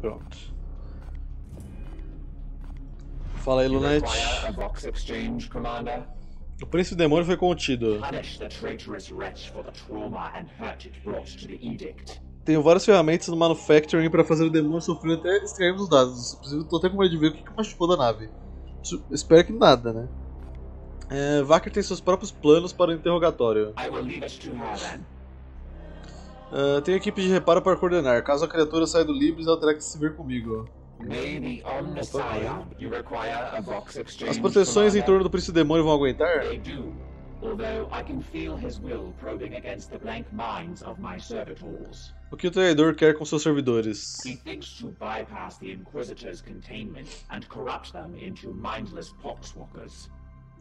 Pronto. Fala aí, Lunete. O príncipe demônio foi contido. Punish the traitorous wretch for the trauma and hurt it brought to the edict. Tenho várias ferramentas no Manufacturing para fazer o demônio sofrer até extrairmos os dados. Inclusive, tô até com medo de ver o que, que machucou da nave. Espero que nada, né? É, Vaker tem seus próprios planos para o interrogatório. I will leave it to her then. Ah, tenho equipe de reparo para coordenar. Caso a criatura saia do Libres, ela terá que se ver comigo. As proteções em torno do príncipe demônio vão aguentar? They do. Although I can feel his will probing against the blank minds of my servitors. O que o traidor quer com seus servidores?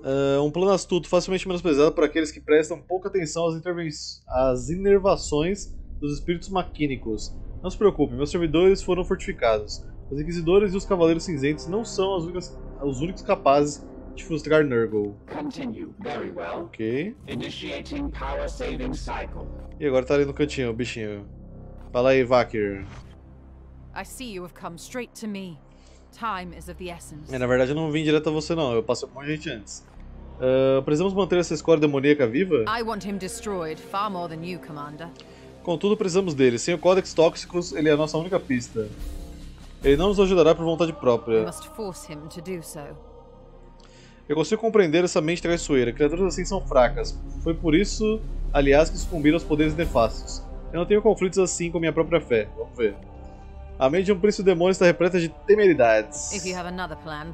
Ah, um plano astuto, facilmente menosprezado por aqueles que prestam pouca atenção às, às inervações dos espíritos maquínicos. Não se preocupe, meus servidores foram fortificados. Os Inquisidores e os Cavaleiros Cinzentos não são as únicas- os únicos capazes de frustrar Nurgle. Continue. Very well. Ok. Initiating power saving cycle. E agora tá ali no cantinho, o bichinho. Fala aí, Vakir. I see you have come straight to me. Time is of the essence. É, na verdade eu não vim direto a você não, eu passei por um monte de gente antes. Ah, precisamos manter essa escória demoníaca viva? I want him destroyed far more than you, Commander. Contudo, precisamos dele. Sem o Codex Tóxicos, ele é a nossa única pista. Ele não nos ajudará por vontade própria. Eu consigo compreender essa mente traiçoeira. Criaturas assim são fracas. Foi por isso, aliás, que sucumbiram aos poderes nefastos. Eu não tenho conflitos assim com minha própria fé. Vamos ver. A mente de um príncipe demônio está repleta de temeridades. Plan.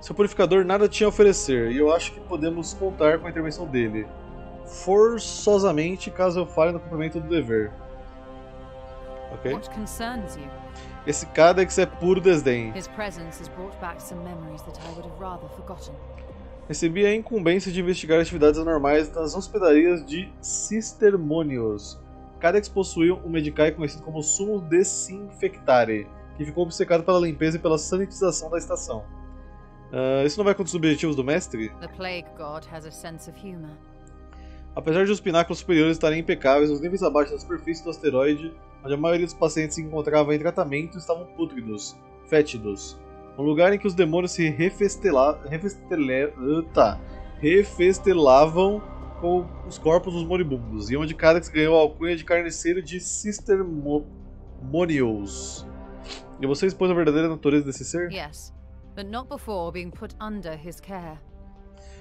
Seu purificador nada tinha a oferecer, e eu acho que podemos contar com a intervenção dele. Forçosamente, caso eu falhe no cumprimento do dever. Ok? Esse Cadex é puro desdém. His presence has brought back some memories that I would have rather forgotten. Recebi a incumbência de investigar atividades anormais nas hospedarias de Cistermonios. Cadex possuía um medicai conhecido como Sumo Desinfectare, que ficou obcecado pela limpeza e pela sanitização da estação. Ah, isso não vai contra os objetivos do mestre? The Plague God has a sense of humor. Apesar de os pináculos superiores estarem impecáveis, os níveis abaixo da superfície do asteroide, onde a maioria dos pacientes se encontrava em tratamento, estavam pútridos, fétidos. Um lugar em que os demônios se refestela... refestele... Eita. refestelavam com os corpos dos moribundos, e onde Cadex ganhou a alcunha de carniceiro de Cistermonios. E você expôs a verdadeira natureza desse ser? But not before being put under his care.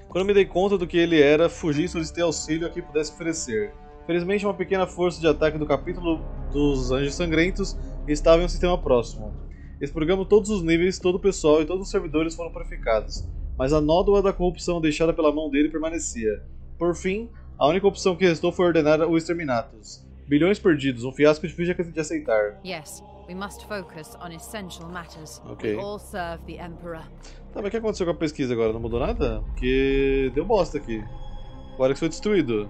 Quando me dei conta do que ele era, fugi e solicitei auxílio a quem pudesse oferecer. Felizmente, uma pequena força de ataque do capítulo dos Anjos Sangrentos estava em um sistema próximo. Expurgamos todos os níveis, todo o pessoal e todos os servidores foram purificados, mas a nódoa da corrupção deixada pela mão dele permanecia. Por fim, a única opção que restou foi ordenar o Exterminatus. Bilhões perdidos, um fiasco difícil de aceitar. Yes, we must focus on essential matters. Okay. We all serve the Emperor. Tá, mas o que aconteceu com a pesquisa agora? Não mudou nada? Porque deu bosta aqui. O Alex foi destruído.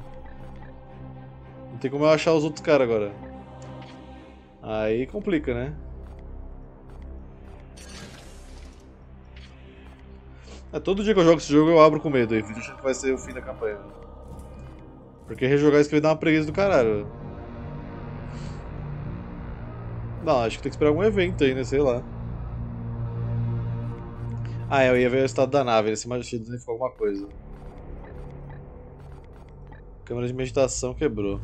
Não tem como eu achar os outros caras agora. Aí complica, né? É, todo dia que eu jogo esse jogo eu abro com medo aí, achando que vai ser o fim da campanha. Porque rejogar isso aqui vai dar uma preguiça do caralho. Não, acho que tem que esperar algum evento aí, né? Sei lá. Ah, é, eu ia ver o estado da nave, se mais danificou alguma coisa. Câmera de meditação quebrou.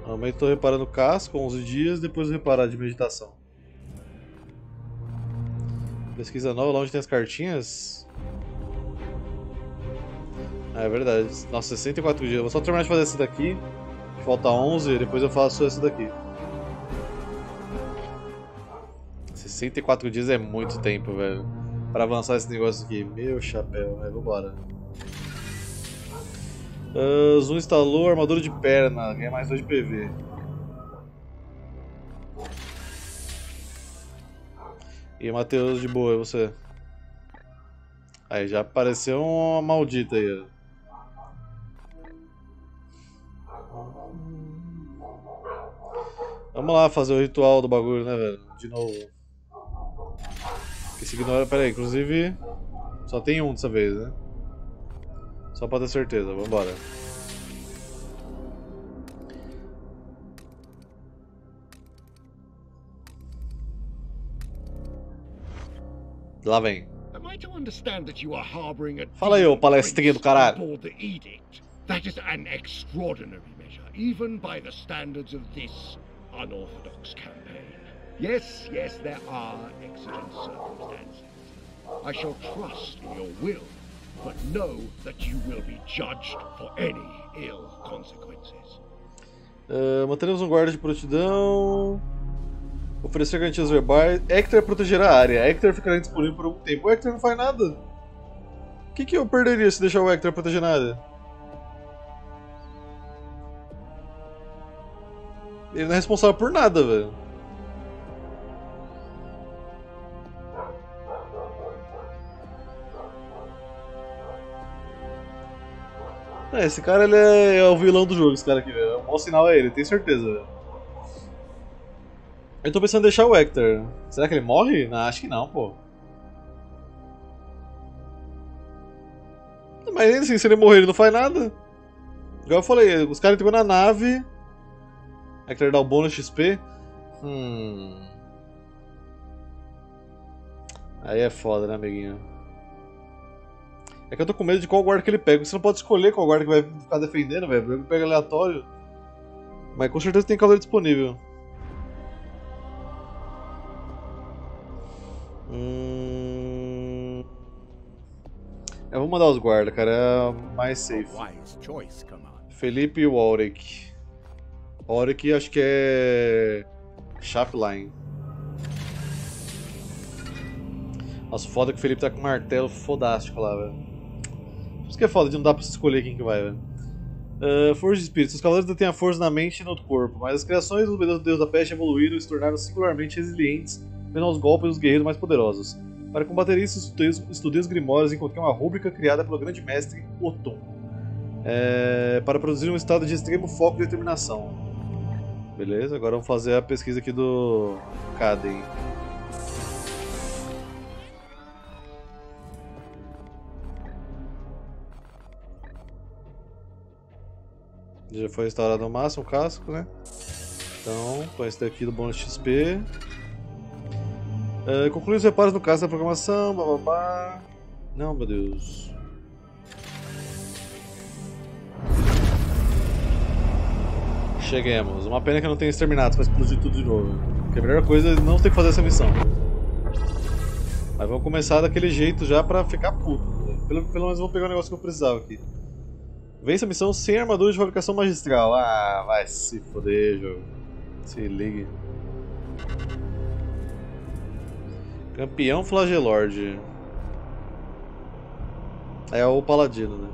Normalmente tô reparando o casco, 11 dias, depois eu reparar de meditação. Pesquisa nova, lá onde tem as cartinhas. Ah, é verdade. Nossa, 64 dias. Vou só terminar de fazer essa daqui. Falta 11, depois eu faço essa daqui. 64 dias é muito tempo, velho. Pra avançar esse negócio aqui. Meu chapéu, mas vambora. Uh, Zoom instalou armadura de perna, ganha mais 2 de PV. E Matheus, de boa, é você? Aí, já apareceu uma maldita aí, ó. Vamos lá fazer o ritual do bagulho, né, velho? De novo. Esse ignora. Pera aí, inclusive. Só tem um dessa vez, né? Só pra ter certeza, vambora. Lá vem. Fala aí, ô palestrinha do caralho. That is an extraordinary measure, even by the standards of this unorthodox campaign. Yes, yes, there are exigent circumstances. I shall trust in your will, but know that you will be judged for any ill consequences. Ah, manteremos um guarda de prontidão. Oferecer garantias verbais. Hector protegerá a área. Hector ficará disponível por algum tempo. O Hector não faz nada. O que, que eu perderia se deixar o Hector proteger nada? Ele não é responsável por nada, velho. É, esse cara ele é, é o vilão do jogo, esse cara aqui, velho. O mau sinal é ele, tenho certeza, velho. Eu tô pensando em deixar o Hector. Será que ele morre? Não, acho que não, pô. Mas assim, se ele morrer, ele não faz nada. Igual eu falei, os caras entrou na nave. Hector dá o bônus XP. Hum. Aí é foda, né, amiguinho? É que eu tô com medo de qual guarda que ele pega. Você não pode escolher qual guarda que vai ficar defendendo, velho. Ele pega aleatório. Mas com certeza tem cavaleiro disponível. Hum... Eu vou mandar os guardas, cara. É mais safe. Felipe e o Auric. Auric acho que é. Chapline. Nossa, foda que o Felipe tá com martelo fodástico lá, velho. Isso que é foda de não dar pra você escolher quem que vai, velho. Uh, força de espírito. Os cavaleiros detêm a força na mente e no corpo, mas as criações do Deus da Peste evoluíram e se tornaram singularmente resilientes frente aos golpes dos guerreiros mais poderosos. Para combater isso, estudei os- Grimórios e encontrei uma rúbrica criada pelo grande mestre Oton. É, para produzir um estado de extremo foco e determinação. Beleza, agora vamos fazer a pesquisa aqui do Caden. Já foi restaurado ao máximo o casco, né? Então, com esse daqui do bônus XP. É, conclui os reparos no caso da programação, bababá. Não, meu Deus. Cheguemos. Uma pena que eu não tenho exterminados pra explodir tudo de novo. Porque a melhor coisa é não ter que fazer essa missão. Mas vamos começar daquele jeito já pra ficar puto. Pelo, pelo menos vou pegar o negócio que eu precisava aqui. Vence a missão sem armadura de fabricação magistral. Ah, vai se foder, jogo. Se ligue. Campeão Flagelord. É o Paladino, né?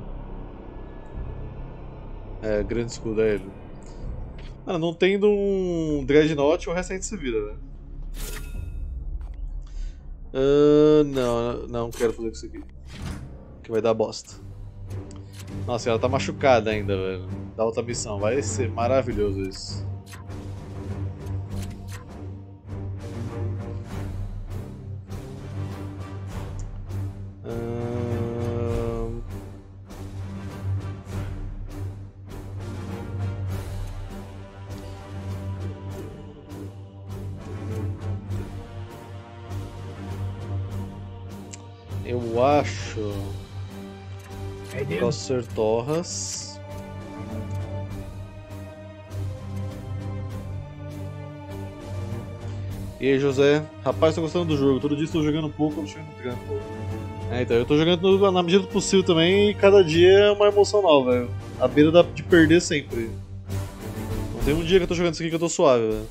É, grande escudo é ele. Mano, não tendo um Dreadnought, o gente se vira, né? Ah, não, não quero fazer isso aqui. Que vai dar bosta. Nossa, ela tá machucada ainda, velho. Da outra missão. Vai ser maravilhoso isso. Ahn, Eu acho. Posso ser Torras. E aí, José? Rapaz, tô gostando do jogo. Todo dia estou jogando um pouco chego no trampo. É, então, eu tô jogando na medida do possível também e cada dia é uma emoção nova, velho. A beira de perder sempre. Não tem um dia que eu tô jogando isso aqui que eu tô suave, velho.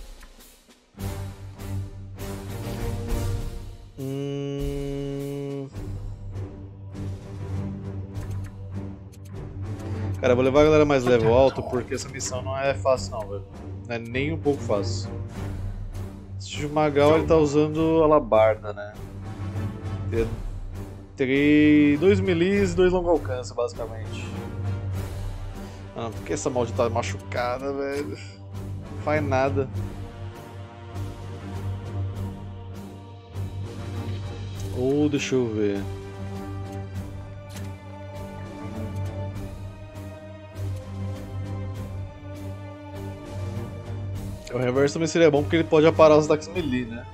Cara, vou levar a galera mais level alto porque essa missão não é fácil não, velho. Não é nem um pouco fácil. Esse Magal ele tá usando alabarda, né? Ter- Terei dois melis e dois longo alcance, basicamente. Ah, por que essa maldita tá machucada, velho? Não faz nada. Ou deixa eu ver. O reverso também seria bom porque ele pode aparar os ataques melee, né?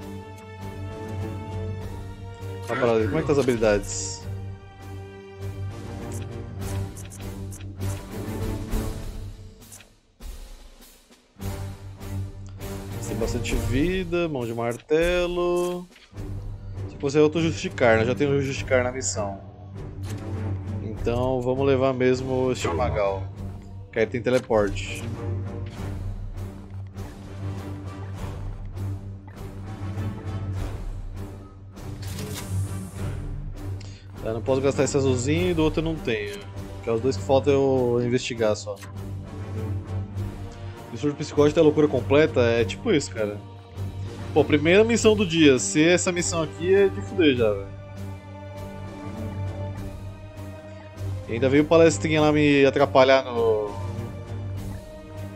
Tá parada ali. Como é que tá as habilidades? Tem bastante vida, mão de martelo. Se fosse outro justificar, né? Já tem um justificar na missão. Então vamos levar mesmo o Steve Magal. Que aí tem teleporte. Eu não posso gastar esse azulzinho e do outro eu não tenho. Que é os dois que faltam eu investigar só. Distúrbio psicótico é loucura completa, é tipo isso, cara. Pô, primeira missão do dia. Se essa missão aqui é de fuder já, velho. Ainda veio o palestrinha lá me atrapalhar no.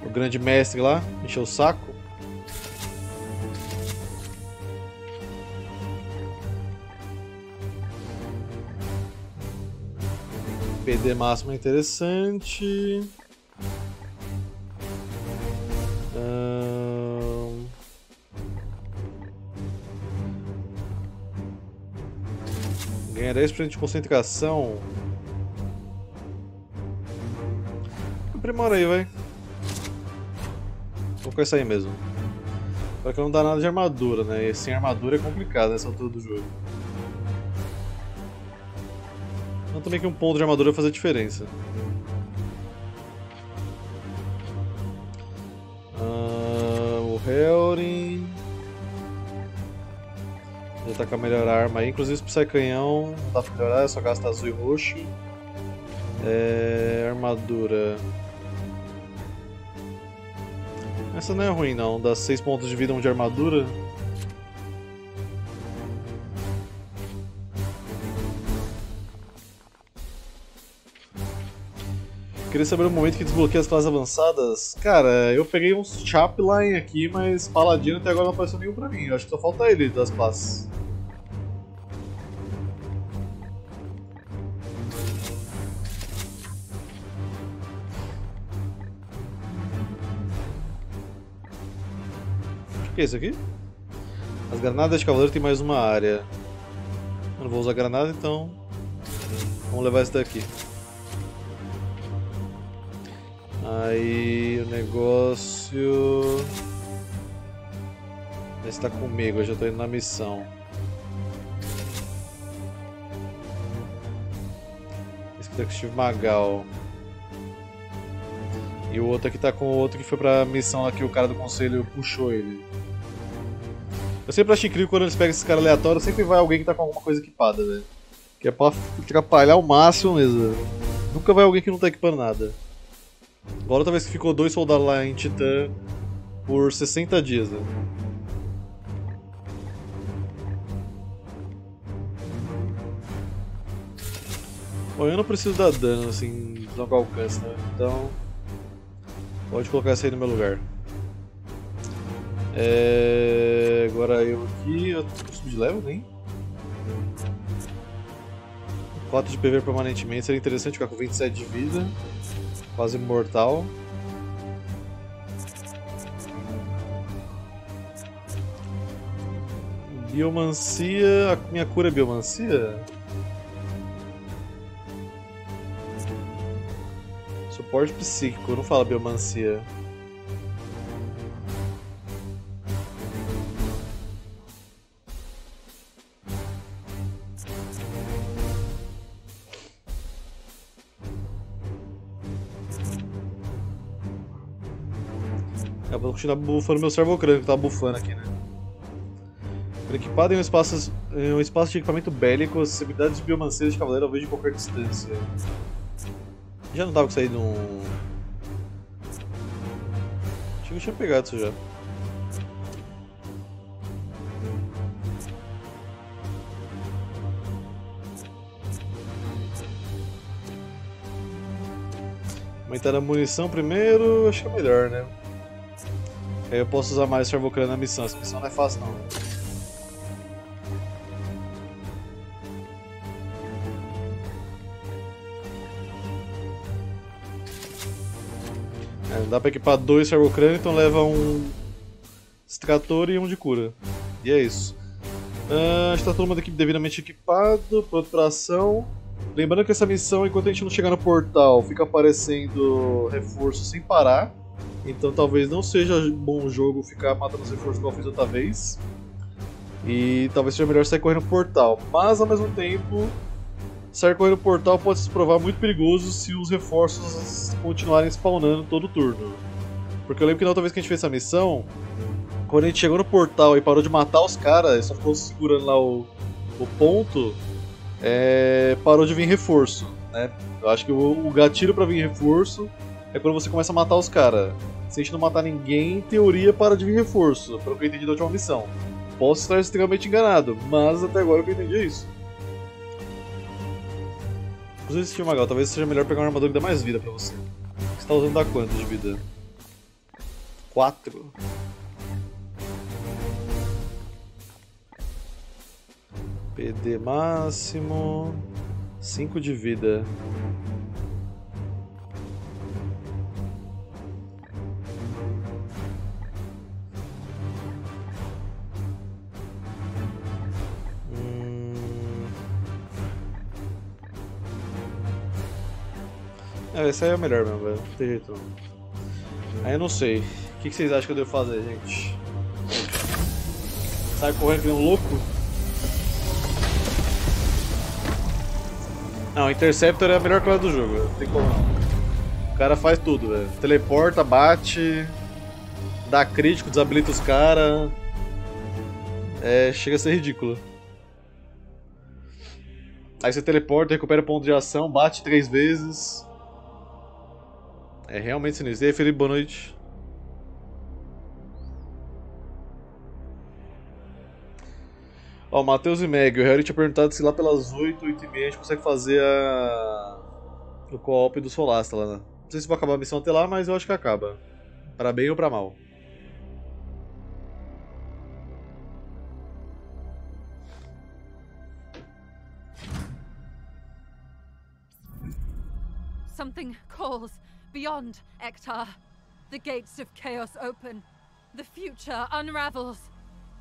O grande mestre lá, encheu o saco. PD máximo é interessante. Ahn, Ganha 10% de concentração. Aprimora aí, vai. Vou com essa aí mesmo. Só que não dá nada de armadura, né? E sem armadura é complicado nessa altura do jogo. Então também que um ponto de armadura vai fazer diferença. Ah, o Helrin. Já tá com a melhor arma aí. Inclusive, se precisar canhão, não dá pra melhorar, é só gasta azul e roxo. É, armadura. Essa não é ruim não, dá 6 pontos de vida um de armadura. Queria saber o momento que desbloqueia as classes avançadas. Cara, eu peguei uns Chapline aqui, mas Paladino até agora não apareceu nenhum pra mim. Eu acho que só falta ele das classes. O que é isso aqui? As granadas de cavaleiro tem mais uma área. Eu não vou usar granada, então. Vamos levar esse daqui. Aí o negócio. Esse tá comigo, eu já tô indo na missão. Esse aqui tá com o Steve Magal. E o outro aqui tá com o outro que foi pra missão lá que o cara do conselho puxou ele. Eu sempre acho incrível quando eles pegam esses caras aleatórios, sempre vai alguém que tá com alguma coisa equipada, velho. Que é pra atrapalhar o máximo mesmo. Nunca vai alguém que não tá equipando nada. Agora outra vez que ficou dois soldados lá em Titã por 60 dias, né? Bom, eu não preciso dar dano assim, de longo alcance, né? Então. Pode colocar essa aí no meu lugar. É... Agora eu aqui. Eu subo de level, nem? 4 de PV permanentemente, seria interessante ficar com 27 de vida. Quase mortal. Biomancia. A minha cura é biomancia? Suporte psíquico, não fala biomancia. Continuar bufando meu servocrânio que tá bufando aqui, né? Equipado em um espaço, em um espaço de equipamento bélico, as habilidades de biomancia de cavaleiro ao vejo de qualquer distância. Já não tava com sair num. Acho que eu tinha pegado isso já. Aumentar a munição primeiro, acho que é melhor, né? Eu posso usar mais servocrânio na missão, essa missão não é fácil não. É, dá pra equipar dois servocrânio, então leva um extrator e um de cura. E é isso. Ah, está todo mundo aqui devidamente equipado, pronto para ação. Lembrando que essa missão, enquanto a gente não chegar no portal, fica aparecendo reforço sem parar. Então talvez não seja bom o jogo ficar matando os reforços como eu fiz outra vez. E talvez seja melhor sair correndo no portal. Mas ao mesmo tempo, sair correndo no portal pode se provar muito perigoso se os reforços continuarem spawnando todo turno. Porque eu lembro que na outra vez que a gente fez essa missão, quando a gente chegou no portal e parou de matar os caras, só ficou segurando lá o, o ponto, é, parou de vir reforço. Né? Eu acho que o, o gatilho para vir reforço é quando você começa a matar os caras. Se a gente não matar ninguém, em teoria para de vir reforço, pelo que eu entendi da última missão. Posso estar extremamente enganado, mas até agora eu entendi isso. Inclusive, esse Magal, talvez seja melhor pegar uma armadura que dá mais vida pra você. Você tá usando da quanto de vida? 4. PD máximo. 5 de vida. É, esse aí é o melhor mesmo, velho. Não tem jeito não. Aí eu não sei. O que vocês acham que eu devo fazer, gente? Sai correndo que um louco? Não, Interceptor é a melhor classe do jogo, não tem como não. O cara faz tudo, velho. Teleporta, bate, dá crítico, desabilita os caras. É, chega a ser ridículo. Aí você teleporta, recupera ponto de ação, bate três vezes. É realmente sinistro. E aí, Felipe, boa noite. Ó, Matheus e Meg, o Harry tinha perguntado se lá pelas 8, 8 e meia a gente consegue fazer a... o co-op do Solasta lá, né? Não sei se vai acabar a missão até lá, mas eu acho que acaba. Pra bem ou pra mal. Something calls beyond Ektar. The gates of chaos open. The future unravels.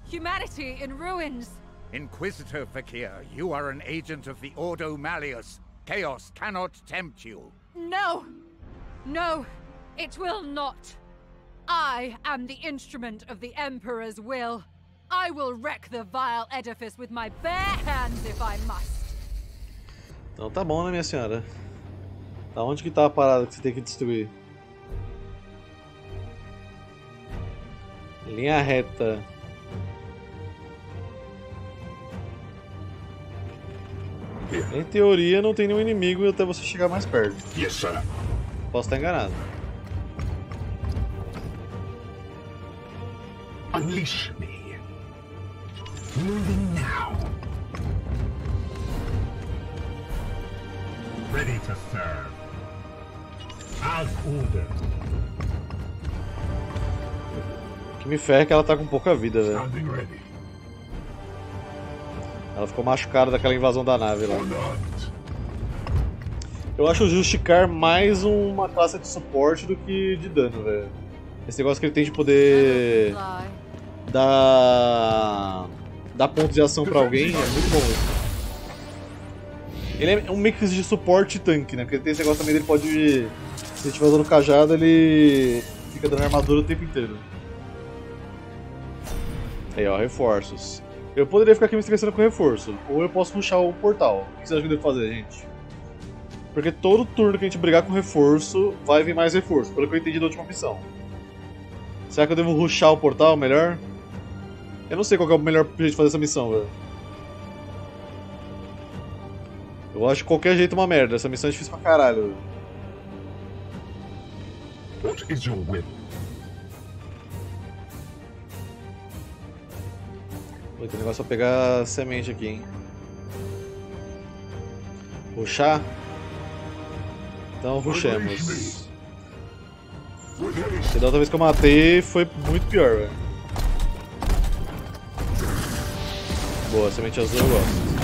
Humanity in ruins. Inquisitor Fakir, you are an agent of the Ordo Malleus. Chaos cannot tempt you. No! No, it will not. I am the instrument of the Emperor's will. I will wreck the vile edifice with my bare hands if I must. Então tá bom, né, minha senhora? Onde que tá a parada que você tem que destruir? Linha reta. Em teoria não tem nenhum inimigo até você chegar mais perto. Yes, sir. Posso estar enganado. Unleash me. Moving now. Ready to serve. As ordered. O que me ferra é que ela tá com pouca vida, velho. Ela ficou machucada daquela invasão da nave lá. Eu acho o Justicar mais uma classe de suporte do que de dano, velho. Esse negócio que ele tem de poder dar dar pontos de ação pra alguém é muito bom. Ele é um mix de suporte e tanque, né? Porque tem esse negócio também dele pode. Se ele estiver usando cajado, ele fica dando armadura o tempo inteiro. Aí, ó, reforços. Eu poderia ficar aqui me estressando com reforço, ou eu posso puxar o portal. O que vocês acham que eu devo fazer, gente? Porque todo turno que a gente brigar com reforço, vai vir mais reforço, pelo que eu entendi da última missão. Será que eu devo rushar o portal melhor? Eu não sei qual é o melhor jeito de fazer essa missão, velho. Eu acho qualquer jeito uma merda, essa missão é difícil pra caralho. What is your will? Pô, Tem negócio pra pegar semente aqui, hein. Rushar? Então. Porque da outra vez que eu matei foi muito pior, velho. Boa, semente azul eu gosto.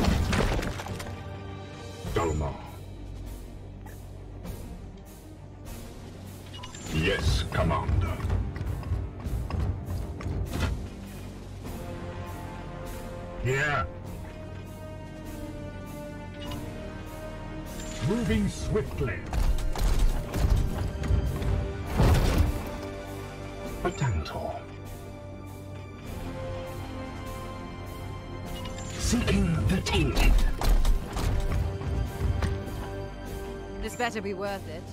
Dalmar. Yes, Commander. Here. Moving swiftly. A Tantor. Seeking the tainted. This better be worth it.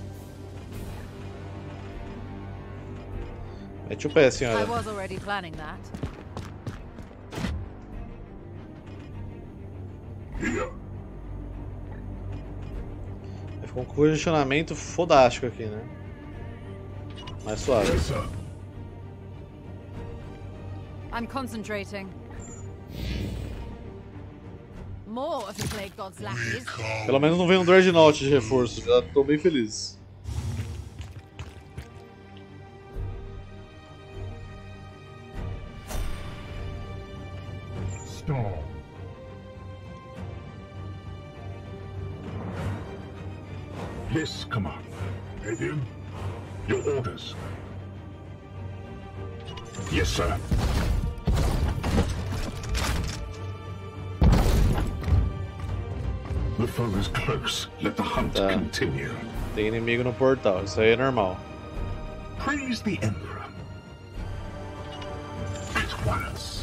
Mete o pé, I was already planning that. Here. Ficou um congestionamento fodástico aqui, né? Mais suave. I'm concentrating. Pelo menos não veio um Dreadnought de reforço, já tô bem feliz. Yes, Commander. Adrian? Your orders. Yes, sir. The foe is close. Let the hunt Tá. continue. Tem inimigo no portal, isso aí é normal. Praise the Emperor. At once.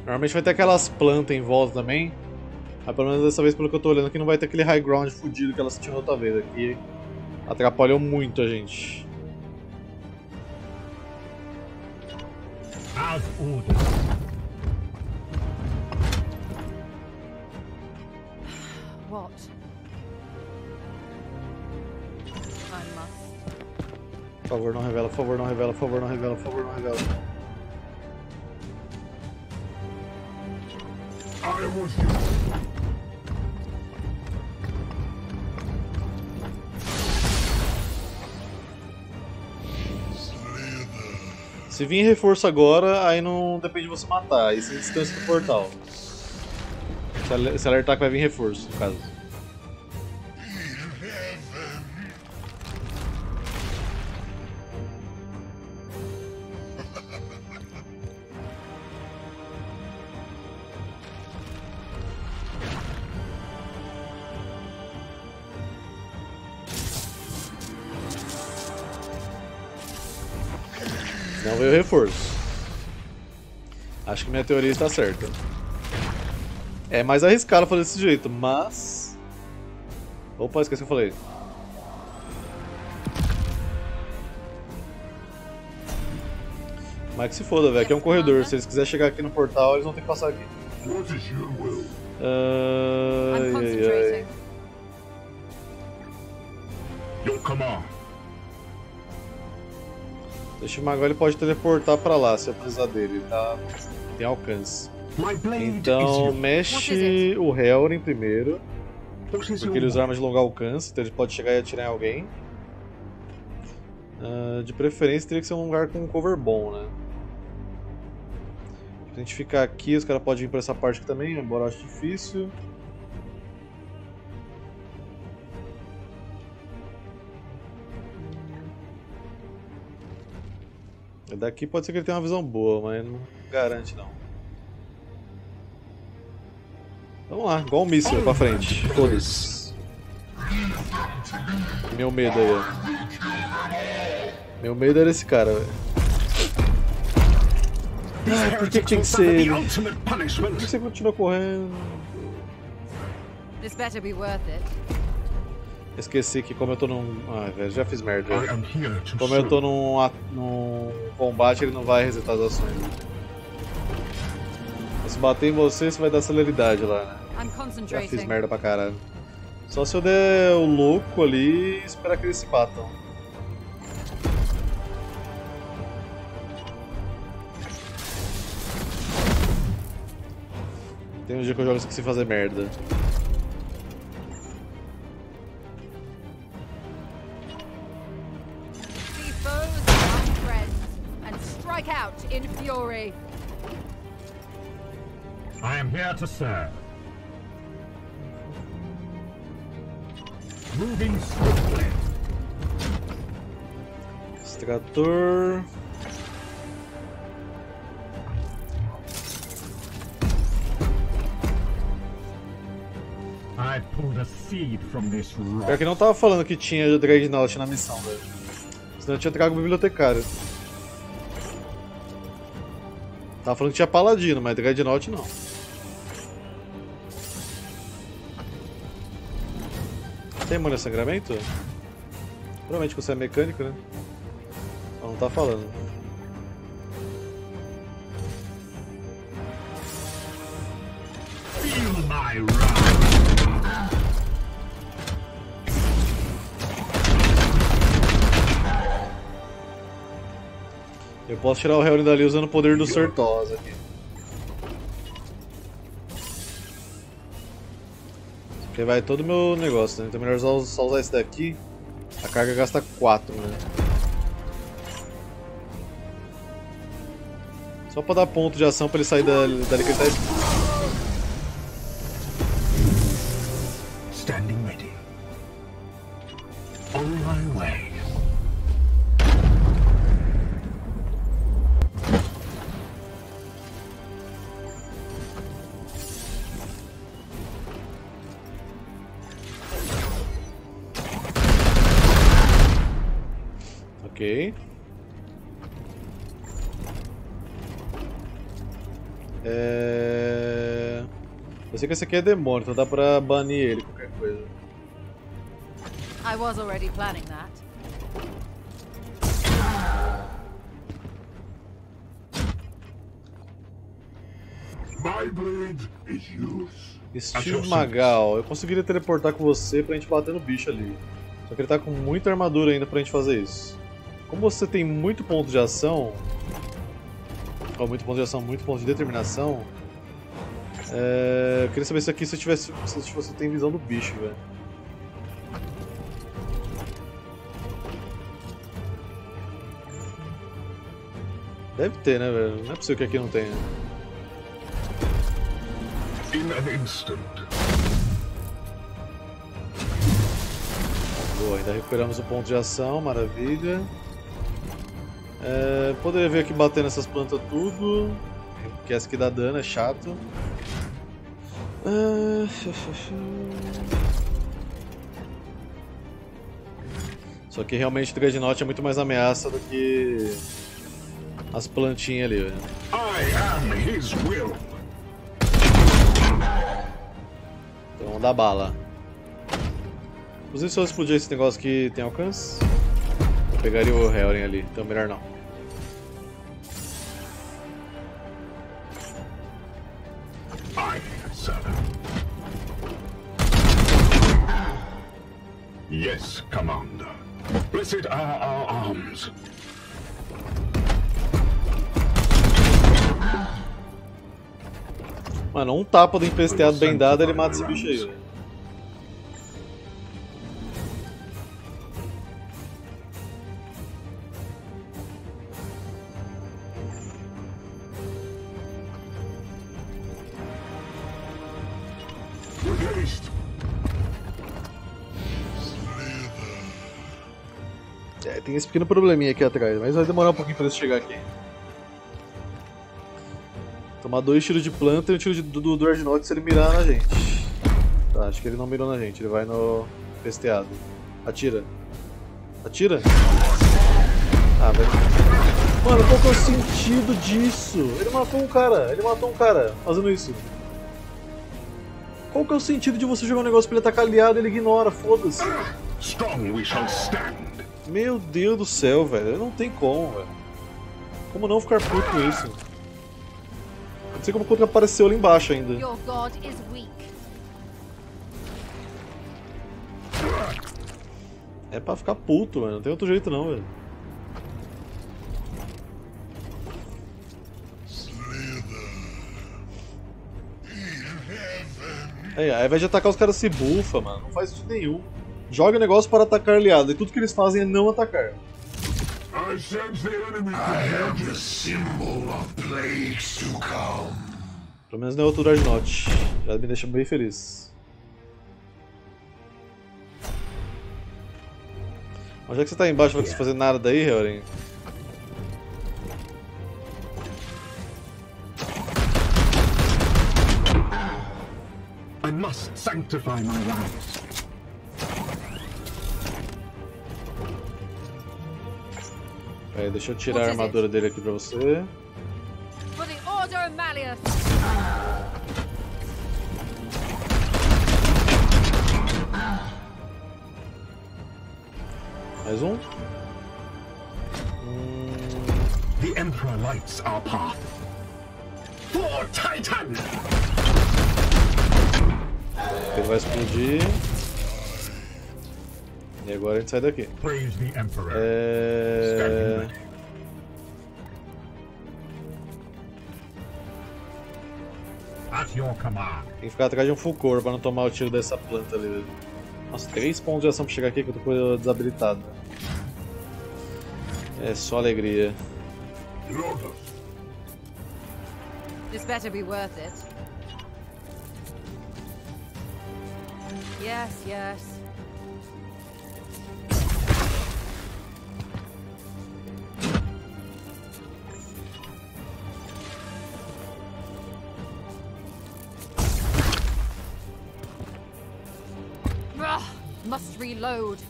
Normalmente vai ter aquelas plantas em volta também. Mas pelo menos dessa vez, pelo que eu tô olhando aqui, não vai ter aquele high ground fudido que elas tinham outra vez. Aqui atrapalhou muito a gente. As ordered. What? I must. Por favor, não revela, por favor, não revela, por favor, não revela, por favor, não revela. I was you. Se vir reforço agora, aí não depende de você matar, aí sem distância do portal. Se alertar que vai vir reforço, no caso. Minha teoria está certa. É mais arriscado fazer desse jeito, mas. Opa, esqueci o que eu falei. Mas que se foda, velho. Aqui é um corredor. Se eles quiserem chegar aqui no portal, eles vão ter que passar aqui. What is your will? Ai, I'm ai, concentrating. ai. Your command. O Mago ele pode teleportar pra lá se eu precisar dele, tá? Tem alcance. Então mexe o Helren primeiro, porque ele usa armas de longo alcance, então ele pode chegar e atirar em alguém. Ah, de preferência teria que ser um lugar com um cover bom, né? Se a gente ficar aqui, os caras podem vir pra essa parte aqui também, embora eu ache difícil. Daqui pode ser que ele tenha uma visão boa, mas não garante não. Vamos lá, igual um míssil pra frente. Foda-se. Meu medo aí, ó. Meu medo era esse cara, velho. Ai, por que, que que ser ele? Por que você continua correndo? This better be worth it. Esqueci que como eu tô num. Ai, velho, já fiz merda. Am here to Como eu tô num, a- num combate, ele não vai resetar as ações. Se bater em você, você vai dar celeridade lá, né? Já fiz merda pra caralho. Só se eu der o louco ali e esperar que eles se batam. Tem um dia que eu jogo e esqueci de fazer merda. Fury. I am here to serve. Moving swiftly. Trator. I pulled a seed from this rock. Pior que não tava falando que tinha Dreadnought na missão, velho. Senão eu tinha trago o bibliotecário. Tava falando que tinha Paladino, mas Dreadnought não. Tem mulher sangramento? Provavelmente você é mecânico, né? Mas não tá falando. Posso tirar o Hellring dali usando o poder do Certosa aqui. Porque vai todo o meu negócio, né? Então é melhor só, só usar esse daqui. A carga gasta 4, né? Só pra dar ponto de ação pra ele sair da, dali que ele tá aqui é demônio, então dá pra banir ele, qualquer coisa. I was already planning that. My blade is yours. Steve Magal, eu conseguiria teleportar com você pra gente bater no bicho ali. Só que ele tá com muita armadura ainda pra gente fazer isso. Como você tem muito ponto de ação. Ou muito ponto de ação, muito ponto de determinação. É, eu queria saber se aqui se tivesse. Se você tem visão do bicho, velho. Deve ter, né, velho? Não é possível que aqui não tenha. In an instant. Boa, ainda recuperamos o ponto de ação, maravilha. É, poderia vir aqui bater nessas plantas tudo. Que essa aqui dá dano, é chato. Ah, Só que realmente o Dreadnought é muito mais ameaça do que as plantinhas ali, velho. Então vamos dar bala. Inclusive se eu explodir esse negócio aqui tem alcance, eu pegaria o Hellring ali, então melhor não. Mano, um tapa do empesteado bem dado ele mata esse bicho aí, velho. É, tem esse pequeno probleminha aqui atrás, mas vai demorar um pouquinho pra ele chegar aqui. Tomar dois tiros de planta e um tiro de, do, do Dreadnought se ele mirar na gente. Tá, acho que ele não mirou na gente, ele vai no pesteado. Atira. Atira? Ah, velho. Mano, qual que é o sentido disso? Ele matou um cara, ele matou um cara fazendo isso. Qual que é o sentido de você jogar um negócio pra ele atacar aliado e ele ignora? Foda-se. Meu Deus do céu, velho. Não tem como, velho. Como não ficar puto com isso? Não sei como que apareceu ali embaixo ainda. É pra ficar puto, mano. Não tem outro jeito não, velho. É, ao invés de atacar os caras se bufa, mano. Não faz sentido nenhum. Joga o negócio para atacar aliado. E tudo que eles fazem é não atacar. I sense the enemy. I am the symbol of plagues to come. Pelo menos não é outro Dreadnought. Já me deixa bem feliz. Mas já que você tá embaixo, não vai fazer nada daí, Helren? I must sanctify my lands. Peraí, deixa eu tirar a armadura dele aqui pra você. For the Order Malleus! Mais um. The Emperor lights our path. For Titan! Ele vai explodir. E agora a gente sai daqui. Praise the Emperor. É... At your command. Tem que ficar atrás de um Fulcor pra não tomar o tiro dessa planta ali. Nossa, três pontos de ação pra chegar aqui que eu tô desabilitado. É só alegria. This better be worth it. Yes, yes. Reload.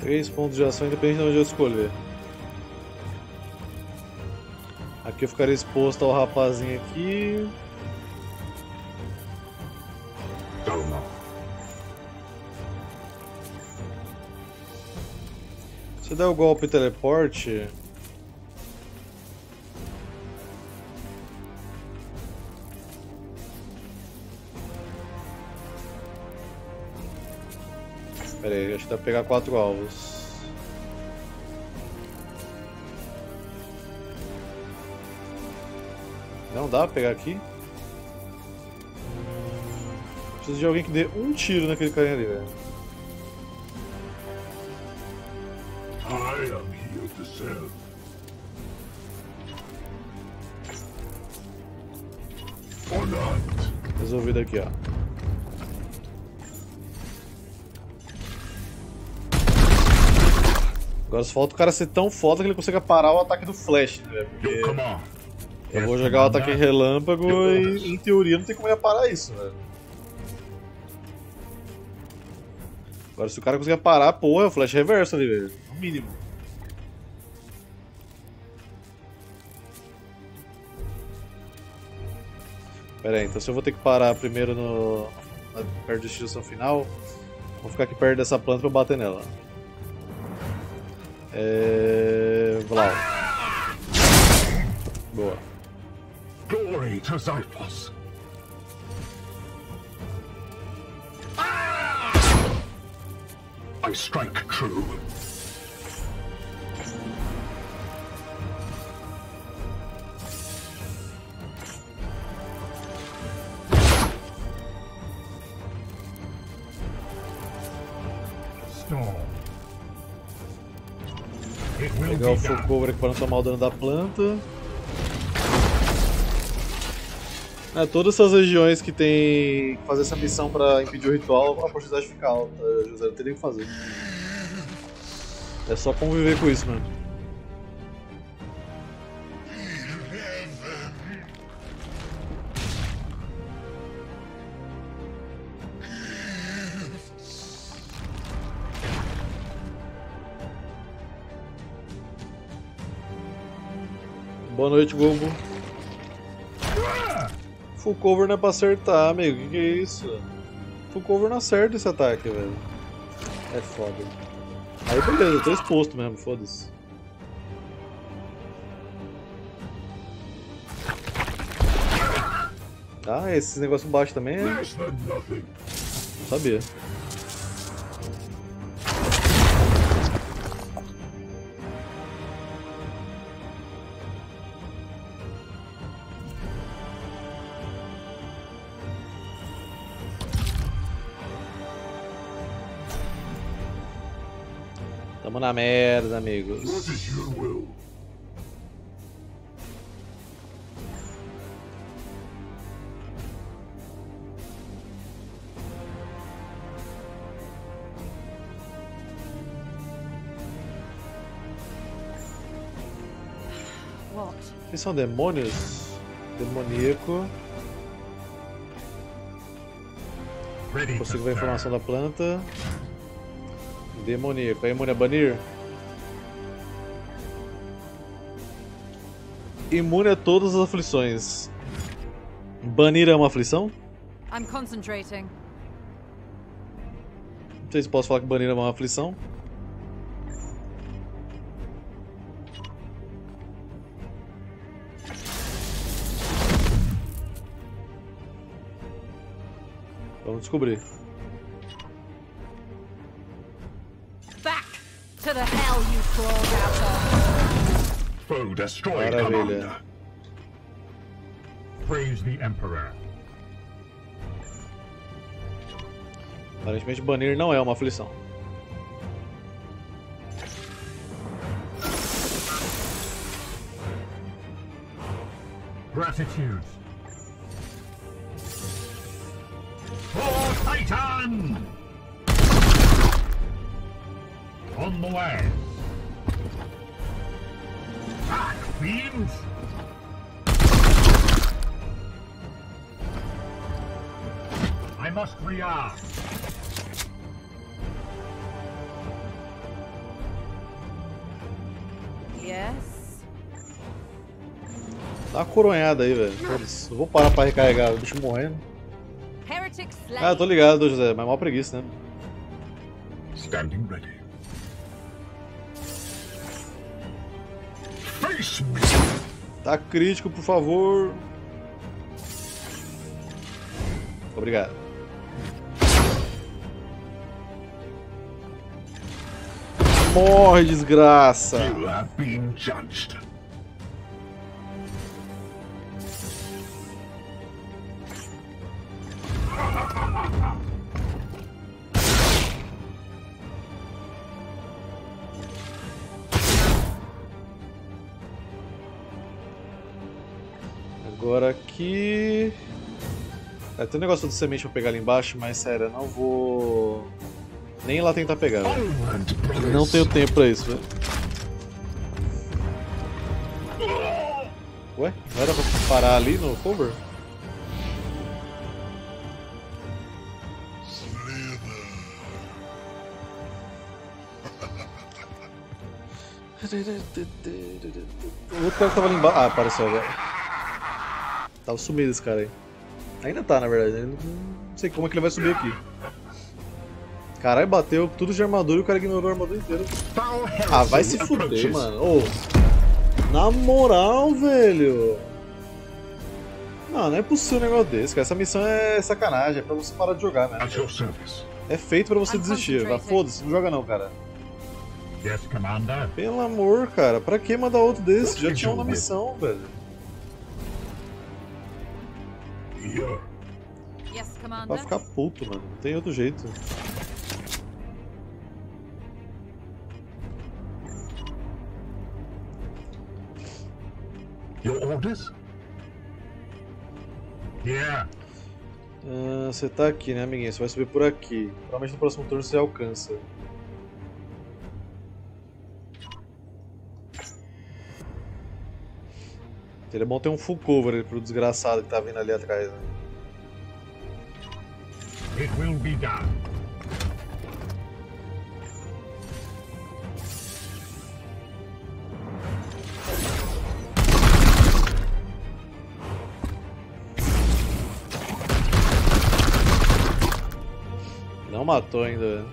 Três pontos de ação independente de onde eu escolher. Aqui eu ficaria exposto ao rapazinho aqui. Doma. Se der o golpe teleporte. Acho que dá pra pegar quatro alvos. Não dá pra pegar aqui? Preciso de alguém que dê um tiro naquele carinha ali, velho. I am here to serve. Or not. Resolvido aqui, ó. Agora só falta o cara ser tão foda que ele consiga parar o ataque do Flash, né? Porque eu vou jogar o ataque relâmpago e, em teoria, não tem como ele parar isso, velho. Agora, se o cara conseguir parar, porra, é o Flash reverso ali, velho. No mínimo. Pera aí, então se eu vou ter que parar primeiro no. perto da destinação final, vou ficar aqui perto dessa planta pra eu bater nela. É. Vlau. Boa. Glory to Xiphos. I strike true. Pegar o full cover aqui pra não tomar o dano da planta. É, todas essas regiões que tem que fazer essa missão pra impedir o ritual, a porcentagem fica alta, José, não tem nem o que fazer. É só conviver com isso, mano. Boa noite, Gogo. Full cover não é pra acertar, amigo. Que que é isso? Full cover não acerta esse ataque, velho. É foda. Aí beleza, eu tô exposto mesmo, foda-se. Ah, esse negócio baixo também é. Não sabia. na merda, amigos. Vocês são demônios? Demoníaco. Consigo ver a informação da planta. Demoníaco. É imune a banir? Imune a todas as aflições. Banir é uma aflição? I'm concentrating. Não sei se posso falar que banir é uma aflição. Vamos descobrir. Of. Destroyed, Maravilha. Commander. Praise the Emperor. Aparentemente banir não é uma aflição. Gratitude. For Titan! On the way. Fiends! I must rearm. Yes? Dá uma coronhada aí, velho. Vou parar pra recarregar o bicho morrendo. Ah, tô ligado, José, mas mal preguiça, né? Standing ready. Tá crítico, por favor. Obrigado. Morre, desgraça. É, tem um negócio de semente pra pegar ali embaixo, mas sério, eu não vou. Nem lá tentar pegar, velho. Não tenho tempo pra isso, velho. Ué? Não era pra parar ali no cover? O outro cara que tava ali embaixo. Ah, apareceu agora. Tava sumido esse cara aí. Ainda tá, na verdade. Eu Não sei como é que ele vai subir aqui. Caralho, bateu tudo de armadura e o cara ignorou a armadura inteira. Ah, vai se fuder, mano. Ô, na moral, velho. Não, não é possível um negócio desse, cara. Essa missão é sacanagem, é pra você parar de jogar, né? É feito pra você desistir. Concentrating. Foda-se, não joga não, cara. Pelo amor, cara, pra que mandar outro desse? Já tinha um na missão, velho. Commander. ficar puto, mano. Não tem outro jeito. Your orders? Here. Ah, você tá aqui, né, amiguinho? Você vai subir por aqui. Provavelmente no próximo turno você alcança. Seria bom ter um full cover pro desgraçado que tá vindo ali atrás. Né? It will be done. Não matou ainda.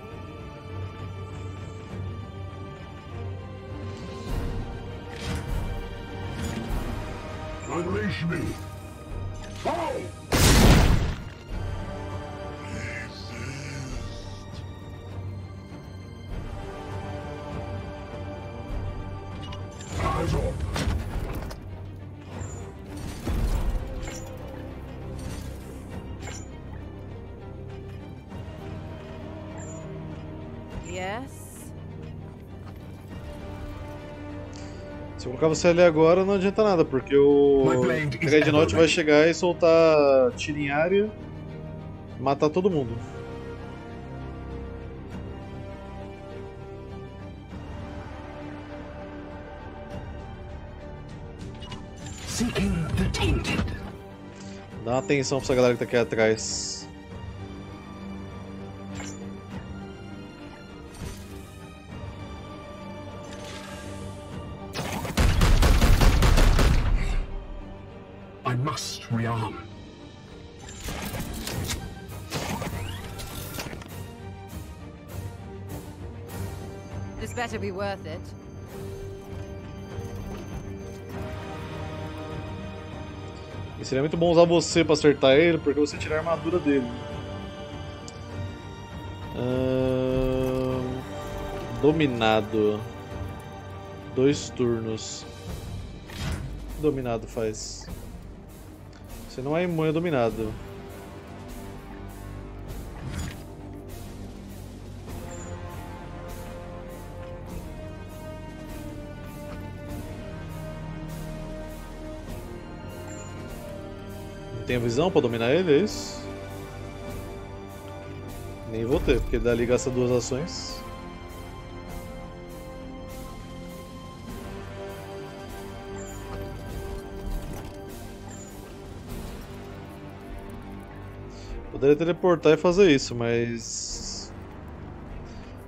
Unleash me. Foul! Colocar você ali agora, não adianta nada, porque o Dreadnought ever vai ready. chegar e soltar tiro em área matar todo mundo. Dá uma atenção pra essa galera que tá aqui atrás. Worth it. E seria muito bom usar você pra acertar ele, porque você tira a armadura dele. Dominado. Dois turnos. Dominado faz. Você não é imune a dominado. Tem visão pra dominar ele, é isso? Nem vou ter, porque dali gasta duas ações. Poderia teleportar e fazer isso, mas.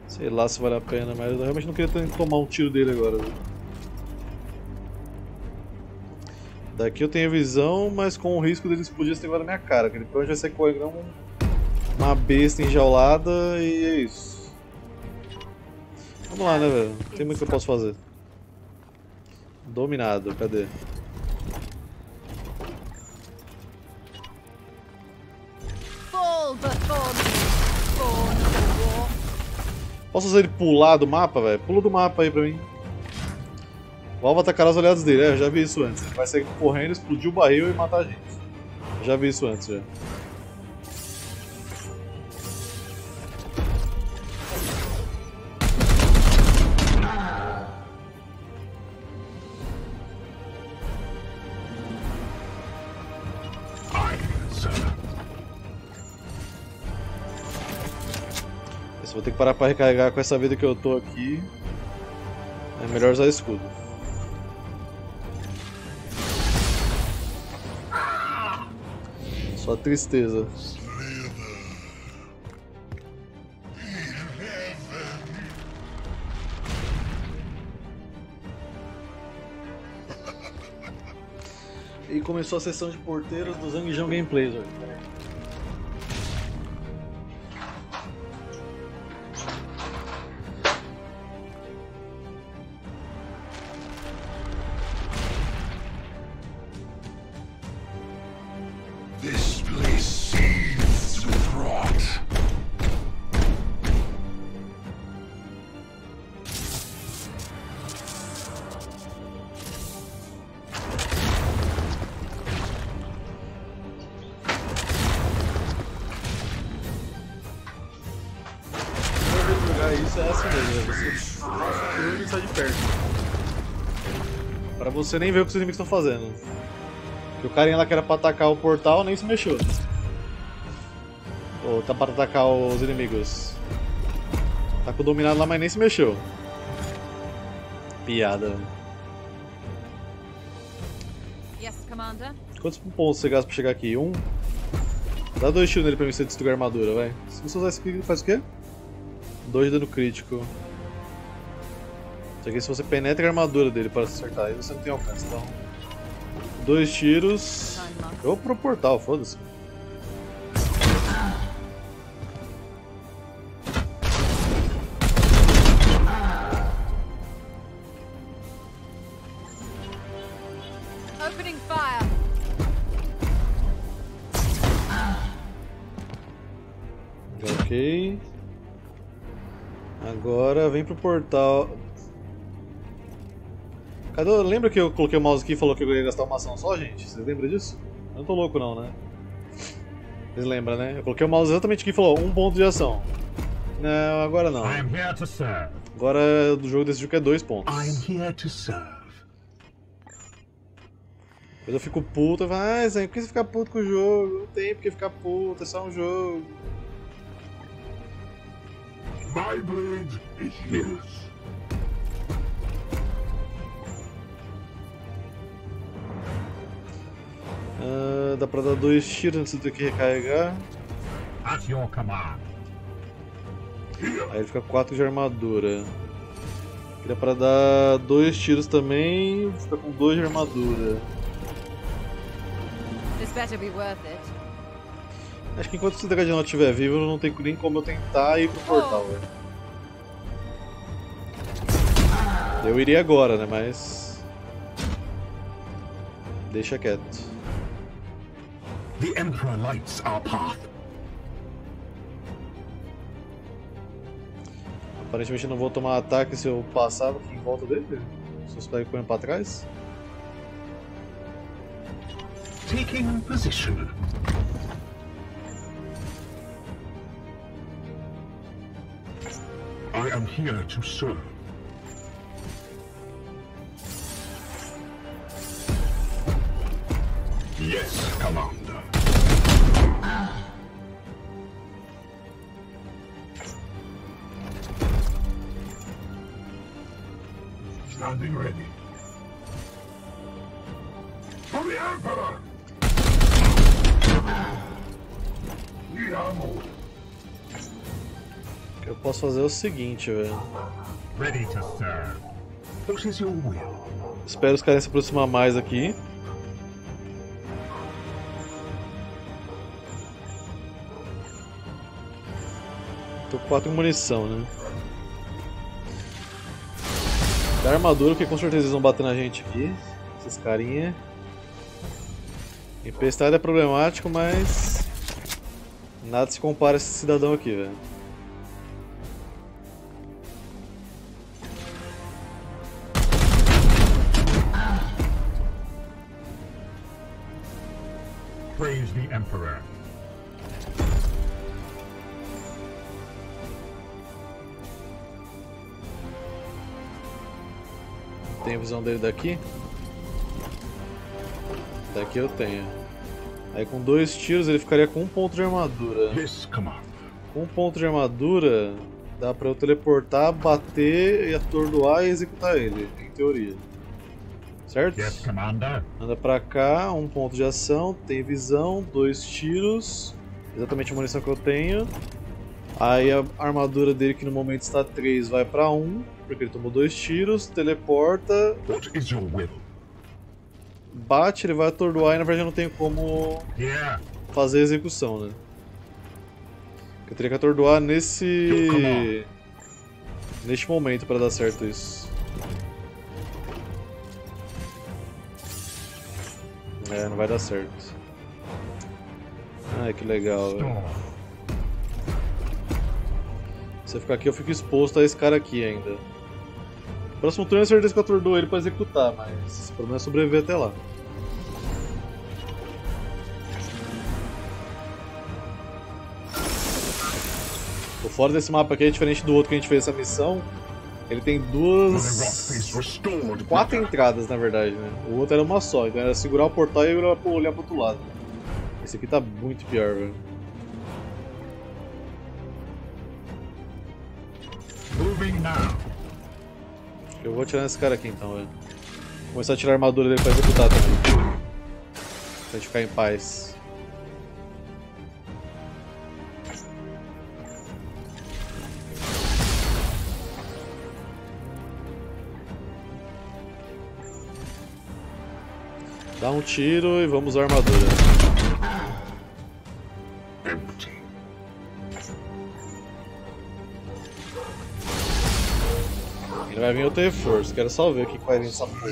Sei lá se vale a pena, mas eu realmente não queria tomar um tiro dele agora. viu? Daqui eu tenho visão, mas com o risco dele explodir esse negócio na minha cara. Que ele provavelmente vai ser um- uma besta enjaulada e é isso. Vamos lá, né, velho? Não tem muito que eu posso fazer. Dominado, cadê? Posso fazer ele pular do mapa, velho? Pula do mapa aí pra mim. O alvo atacará os aliados dele, é, eu já vi isso antes. Ele vai sair correndo, explodir o barril e matar a gente. Já vi isso antes, já. Eu vou ter que parar pra recarregar com essa vida que eu tô aqui, é melhor usar escudo. Só tristeza. E começou a sessão de porteiros do Zangjão Gameplays. Você nem ver o que os inimigos estão fazendo. Porque o carinha lá que era pra atacar o portal nem se mexeu. Ou tá pra atacar os inimigos. Tá com o dominado lá, mas nem se mexeu. Piada. Quantos pontos você gasta pra chegar aqui? Um? Dá dois tiros nele pra mim você destruir a armadura, vai. Se você usar esse aqui, faz o quê? Dois de dano crítico. Isso aqui se você penetra a armadura dele para acertar, aí você não tem alcance, então. Dois tiros. Eu vou pro portal, foda-se. Ok. Agora vem pro portal. Cadê? Lembra que eu coloquei o mouse aqui e falou que eu ia gastar uma ação só, gente? Vocês lembram disso? Eu não tô louco não, né? Vocês lembram, né? Eu coloquei o mouse exatamente aqui e falou um ponto de ação. Não, agora não. I am here to serve. Agora do jogo desse jogo é dois pontos. Depois eu fico puto, eu falo, ah, Zé, por que você fica puto com o jogo? Não tem por que ficar puto, é só um jogo. My blade is yours. Ah, dá pra dar dois tiros antes de ter que recarregar. Aí ele fica 4 de armadura. Aqui dá pra dar dois tiros também, fica com 2 de armadura. Acho que enquanto esse Dragonite estiver vivo, não tem nem como eu tentar ir pro portal, velho. Eu iria agora, né? Mas. Deixa quieto. The Emperor lights our path. Aparentemente eu não vou tomar ataque se eu passar aqui em volta dele. Se eu sair correndo pra trás. Taking position. I am here to serve. Yes, Commander. Standing ready. For the Emperor! Que eu posso fazer o seguinte, velho. Ready to serve. What is your will? Espero os caras se aproximar mais aqui. 4 munição, né? Da armadura, que com certeza eles vão bater na gente aqui. Esses carinha. Tempestade é problemático, mas. Nada se compara a esse cidadão aqui, velho. Tem a visão dele daqui? Daqui eu tenho. Aí com dois tiros ele ficaria com um ponto de armadura. Com um ponto de armadura dá pra eu teleportar, bater, e atordoar e executar ele, em teoria. Certo? Yes, Commander. Anda pra cá, um ponto de ação, tem visão, dois tiros, exatamente a munição que eu tenho. Aí a armadura dele, que no momento está 3, vai pra 1, porque ele tomou dois tiros, teleporta, What is your will? bate, ele vai atordoar e na verdade eu não tenho como fazer a execução, né? Eu teria que atordoar nesse. neste momento pra dar certo isso. É, não vai dar certo. Ai, que legal, velho. Se eu ficar aqui, eu fico exposto a esse cara aqui ainda. Próximo turno é certeza que eu ele pra executar, mas o problema é sobreviver até lá. O fora desse mapa aqui é diferente do outro que a gente fez essa missão. Ele tem duas. quatro entradas na verdade, né? O outro era uma só, então era segurar o portal e olhar pro outro lado. Esse aqui tá muito pior, velho. Eu vou atirar nesse cara aqui então, velho. Vou começar a tirar a armadura dele pra executar também. Pra gente ficar em paz. Dá um tiro e vamos a armadura. Ele vai vir outro reforço, quero só ver o que vai vir nessa porra.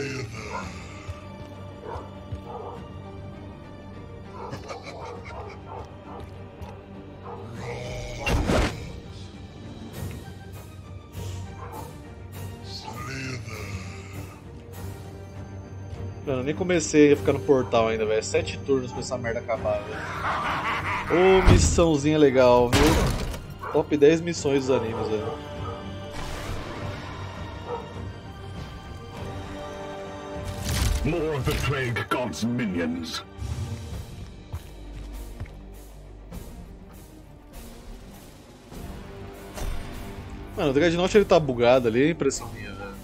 Mano, nem comecei a ficar no portal ainda, velho. Sete turnos pra essa merda acabar, velho. Ô, missãozinha legal, viu? Top 10 missões dos animes, velho. The Plague God's minions. Mano, o Dreadnought ele tá bugado ali, é impressão minha, velho.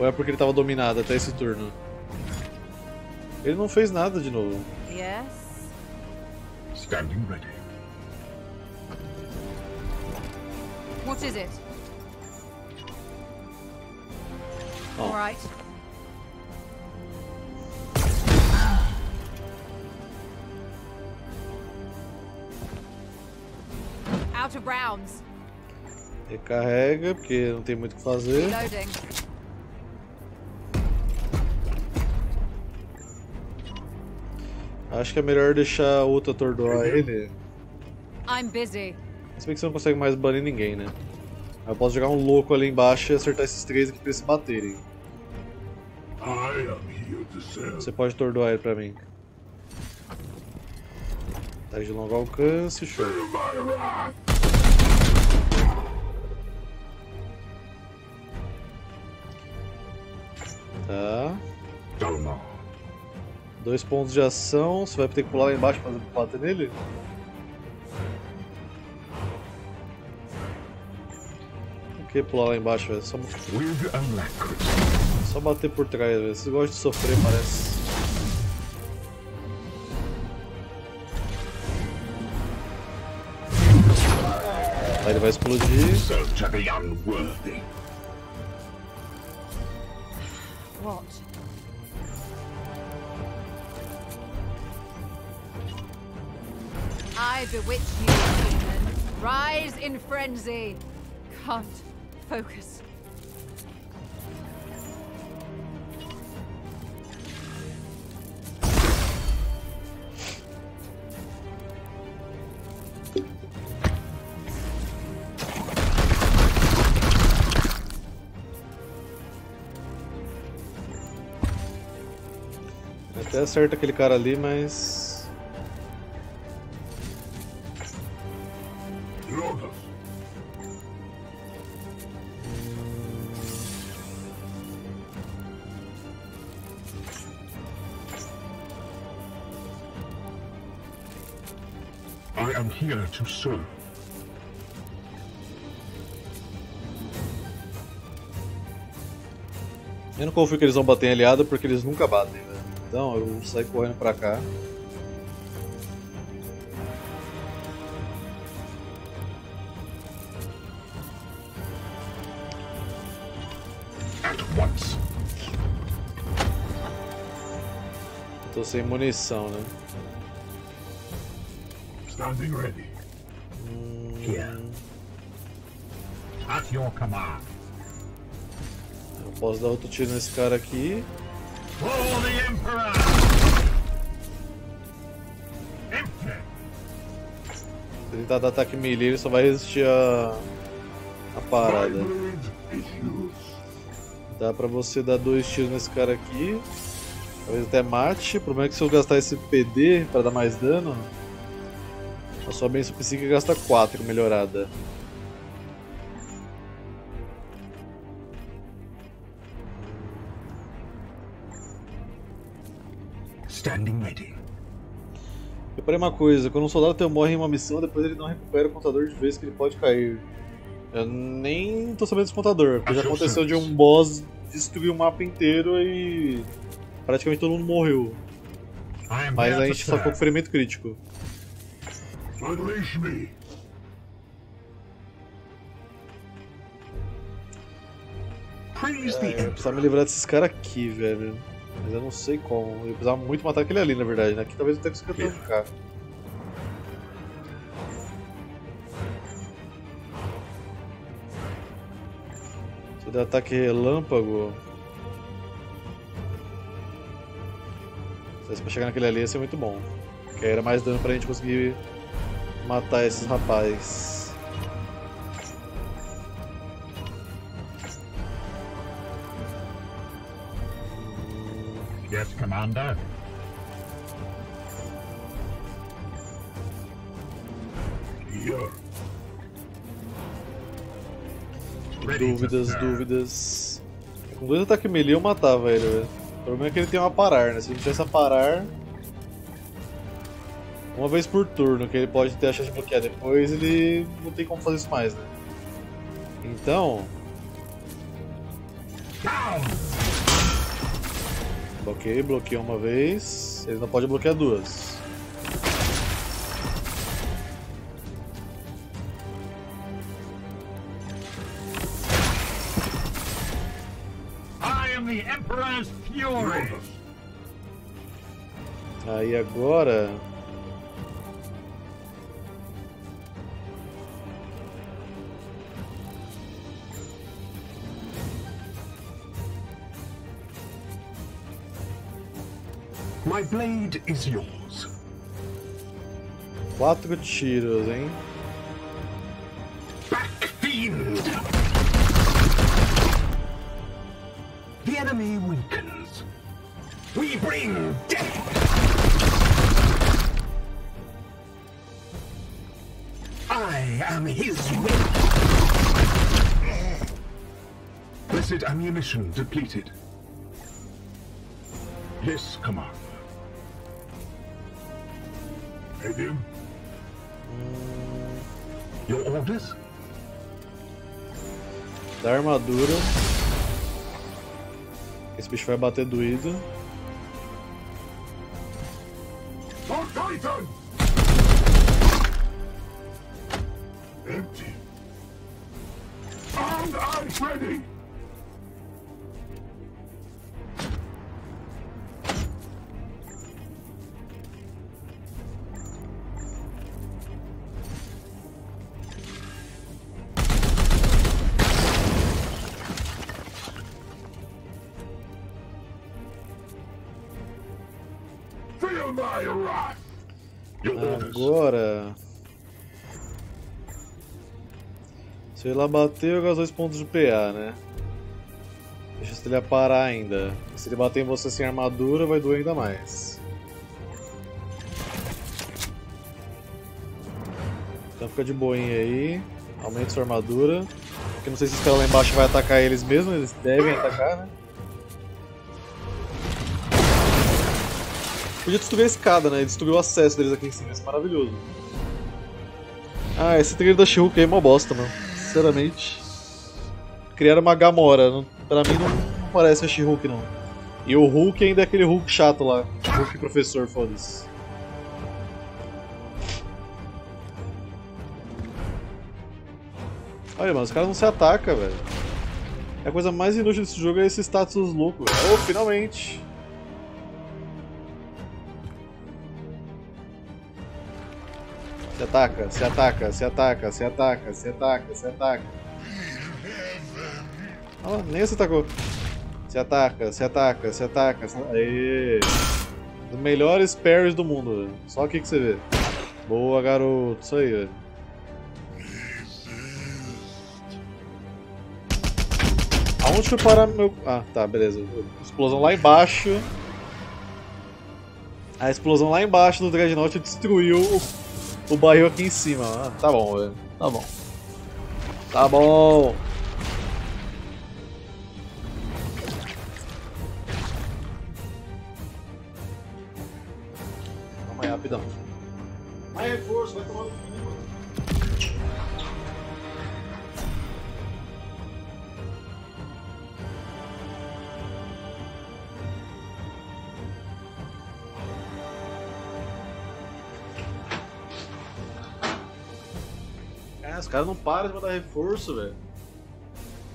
Ou é porque ele tava dominado até esse turno? Ele não fez nada de novo. Yes? Standing ready. What is it? Oh. All right. Recarrega, porque não tem muito o que fazer. Acho que é melhor deixar o outro atordoar ele. I'm busy. Se bem que você não consegue mais banir ninguém, né? Eu posso jogar um louco ali embaixo e acertar esses três aqui pra eles se baterem. Você pode atordoar ele pra mim. Tá de longo alcance, show. Tá. Dois pontos de ação, você vai ter que pular lá embaixo pra bater nele? Por que pular lá embaixo, velho? Só, só bater por trás, velho. Vocês gostam de sofrer, parece. Aí ele vai explodir. What? I bewitch you, human. Rise in frenzy. Can't focus. Até acerta aquele cara ali, mas. I am here to serve. Eu não confio que eles vão bater em aliado porque eles nunca batem, velho. Então eu vou sair correndo pra cá. Tô sem munição, né? Standing ready. Here. At your command. Eu posso dar outro tiro nesse cara aqui. Se ele tentar dar ataque melee, ele só vai resistir a. a parada. Dá pra você dar dois tiros nesse cara aqui. Talvez até mate. O problema é que se eu gastar esse PD pra dar mais dano, a sua benção psíquica gasta 4 melhorada. Reparei uma coisa, quando um soldado teu morre em uma missão, depois ele não recupera o contador de vezes que ele pode cair. Eu nem tô sabendo desse contador, porque já aconteceu de um boss destruir o mapa inteiro e praticamente todo mundo morreu. I am Mas a gente só ficou com serve. ferimento crítico. Unleash me. É, eu precisava me livrar desses caras aqui, velho. Mas eu não sei como. Eu precisava muito matar aquele ali, na verdade. né? Aqui talvez eu até consiga tancar. Se eu der ataque relâmpago. Se fosse pra chegar naquele ali ia ser muito bom. Aí era mais dano pra gente conseguir matar esses rapazes. Yes, Commander. Here. Dúvidas, dúvidas. Com dois ataques melee eu matava ele, velho. O problema é que ele tem uma parar, né? Se ele tivesse a parar. Uma vez por turno, que ele pode ter a chance de bloquear depois, ele não tem como fazer isso mais, né? Então. Ok, bloqueia uma vez. Ele não pode bloquear duas. I am the Emperor's Fury. Aí agora My blade is yours. Quatro tiros, hein? Back, fiend! The enemy weakens. We bring death! I am his will! Blessed ammunition depleted. Yes, Commander. Aiden? Your orders? Da armadura. Esse bicho vai bater doído. Se ele lá bater, eu gasto dois pontos de PA, né? Deixa ele parar ainda. Se ele bater em você sem armadura, vai doer ainda mais. Então fica de boinha aí. Aumenta sua armadura. Porque não sei se esse cara lá embaixo vai atacar eles mesmo, eles devem atacar, né? Podia destruir a escada, né? Destruir o acesso deles aqui em cima, isso é maravilhoso. Ah, esse trailer da She-Hulk aí é uma bosta, mano. Sinceramente. Criaram uma Gamora. Pra mim não, não parece a She-Hulk, não. E o Hulk ainda é aquele Hulk chato lá. Hulk professor, foda-se. Olha, mano, os caras não se atacam, velho. A coisa mais inútil desse jogo é esse status louco. Oh, finalmente! Se ataca, se ataca, se ataca, se ataca, se ataca, se ataca. Ah, nem se atacou. Se ataca, se ataca, se ataca. Se... Aê! Os melhores parries do mundo, velho. Só aqui que você vê. Boa, garoto. Isso aí, velho. Aonde foi parar meu. Ah, tá, beleza. Explosão lá embaixo. A explosão lá embaixo do Dreadnought destruiu o, o barril aqui em cima. Ah, tá bom, velho. Tá bom. Tá bom. Caras não param de mandar reforço, velho.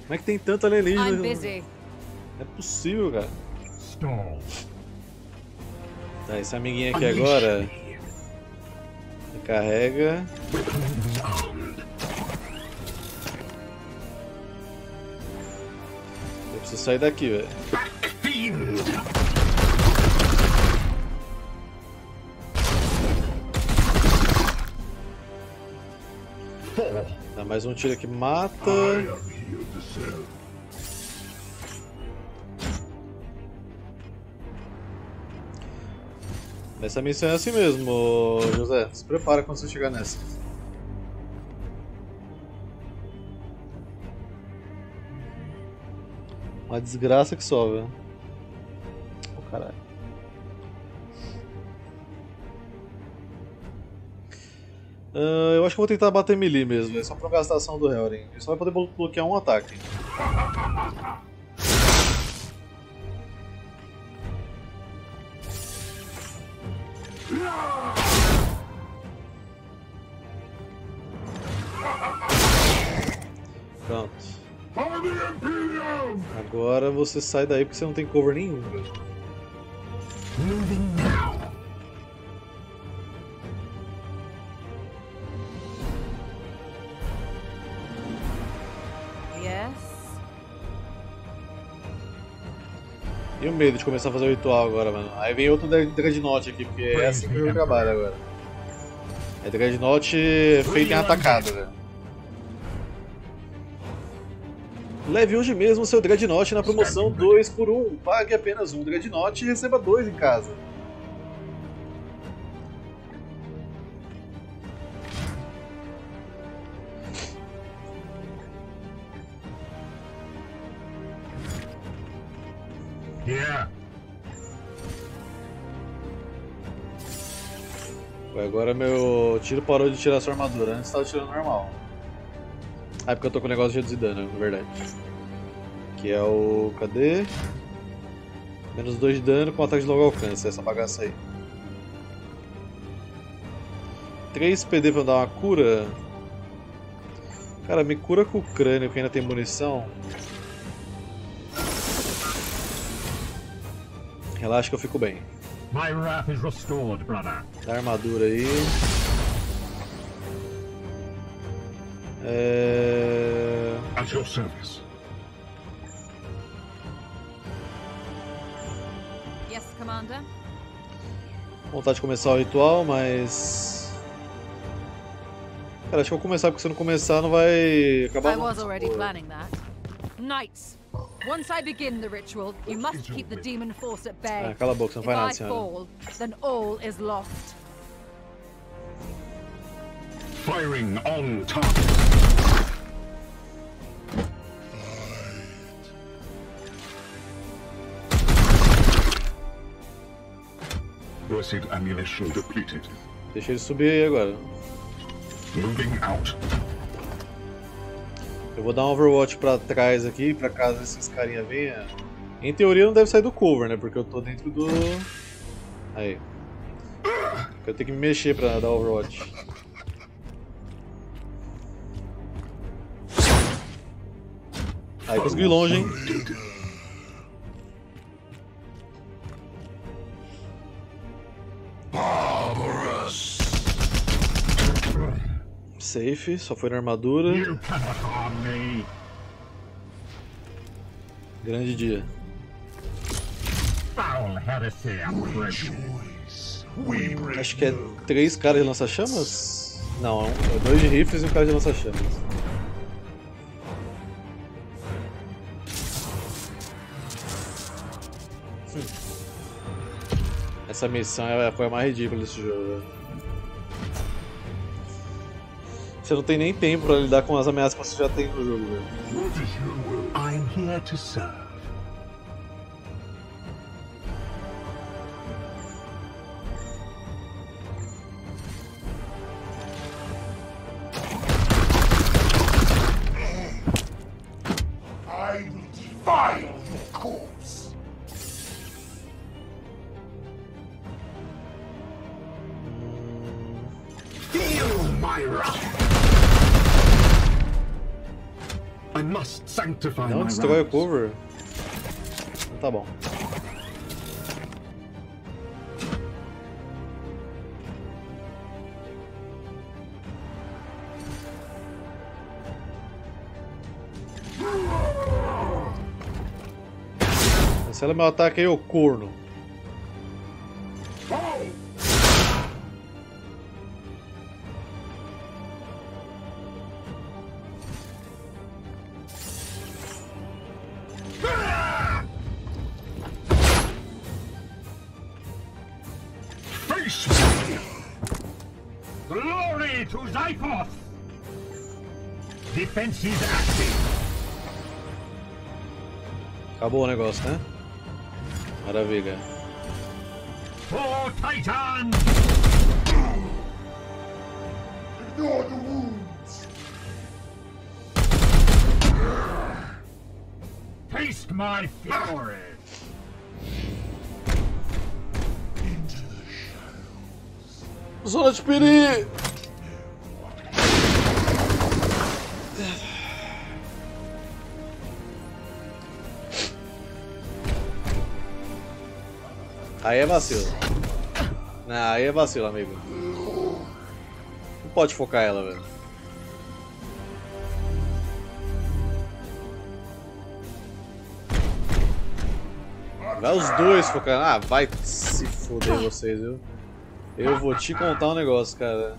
Como é que tem tanto alienígena? I'm busy. Não é possível, cara. Tá, esse amiguinho aqui agora. Armed. Eu preciso sair daqui, velho. Mais um tiro que mata. Essa missão é assim mesmo, José. Se prepara quando você chegar nessa. Uma desgraça que velho. Ah, eu acho que vou tentar bater melee mesmo, véio, só pra gastar a ação do Helren. Ele só vai poder blo- bloquear um ataque. Pronto. Agora você sai daí porque você não tem cover nenhum. E o medo de começar a fazer o ritual agora, mano. Aí vem outro Dre- Dreadnought aqui, porque é assim que o jogo trabalha agora. É Dreadnought feito em atacada, velho. Leve hoje mesmo seu Dreadnought na promoção 2 por 1. Pague apenas um Dreadnought e receba dois em casa. Tiro parou de tirar sua armadura, antes tava tirando normal. Ah, é porque eu tô com o negócio de reduzir dano, na verdade. Que é o. cadê? Menos 2 de dano com ataque de longo alcance, essa bagaça aí. 3 PD pra dar uma cura. Cara, me cura com o crânio que ainda tem munição. Relaxa que eu fico bem. My wrath is restored, brother. Dá armadura aí. É... At your service. Yes, Commander? Vontade de começar o ritual, mas. Cara, acho que eu vou começar porque se eu não começar não vai acabar. I não. was already planning that. Knights, once I begin the ritual, you must keep the demon force at bay. Ah, cala a boca, você não If faz nada, I senhora. fall, then all is lost. Firing on target. Blessed ammunition depleted. Deixa ele subir aí agora. Moving out. Eu vou dar um Overwatch pra trás aqui, pra caso esses carinha venham. Em teoria não deve sair do cover, né? Porque eu tô dentro do. Aí. Eu tenho que me mexer pra dar Overwatch. Aí consegui longe, hein? Safe, só foi na armadura. Grande dia. Acho que é três caras de lança-chamas? Não, é um- é dois de rifles e um cara de lança-chamas. Essa missão é- foi a mais ridícula desse jogo. Você não tem nem tempo pra lidar com as ameaças que você já tem no jogo? I'm here to serve. Destrói o cover. Então Tá bom. Cancela meu ataque aí, ô corno. Glory to Zyphoth! Defenses active. Acabou o negócio, né? Maravilha. For Titan! Ignore the wounds! Taste my fury! Zona de perigo! Aí é vacilo. Não, aí é vacilo, amigo. Não pode focar ela, velho. Vai os dois focando. Ah, vai se foder tá. vocês, viu? Eu vou te contar um negócio, cara.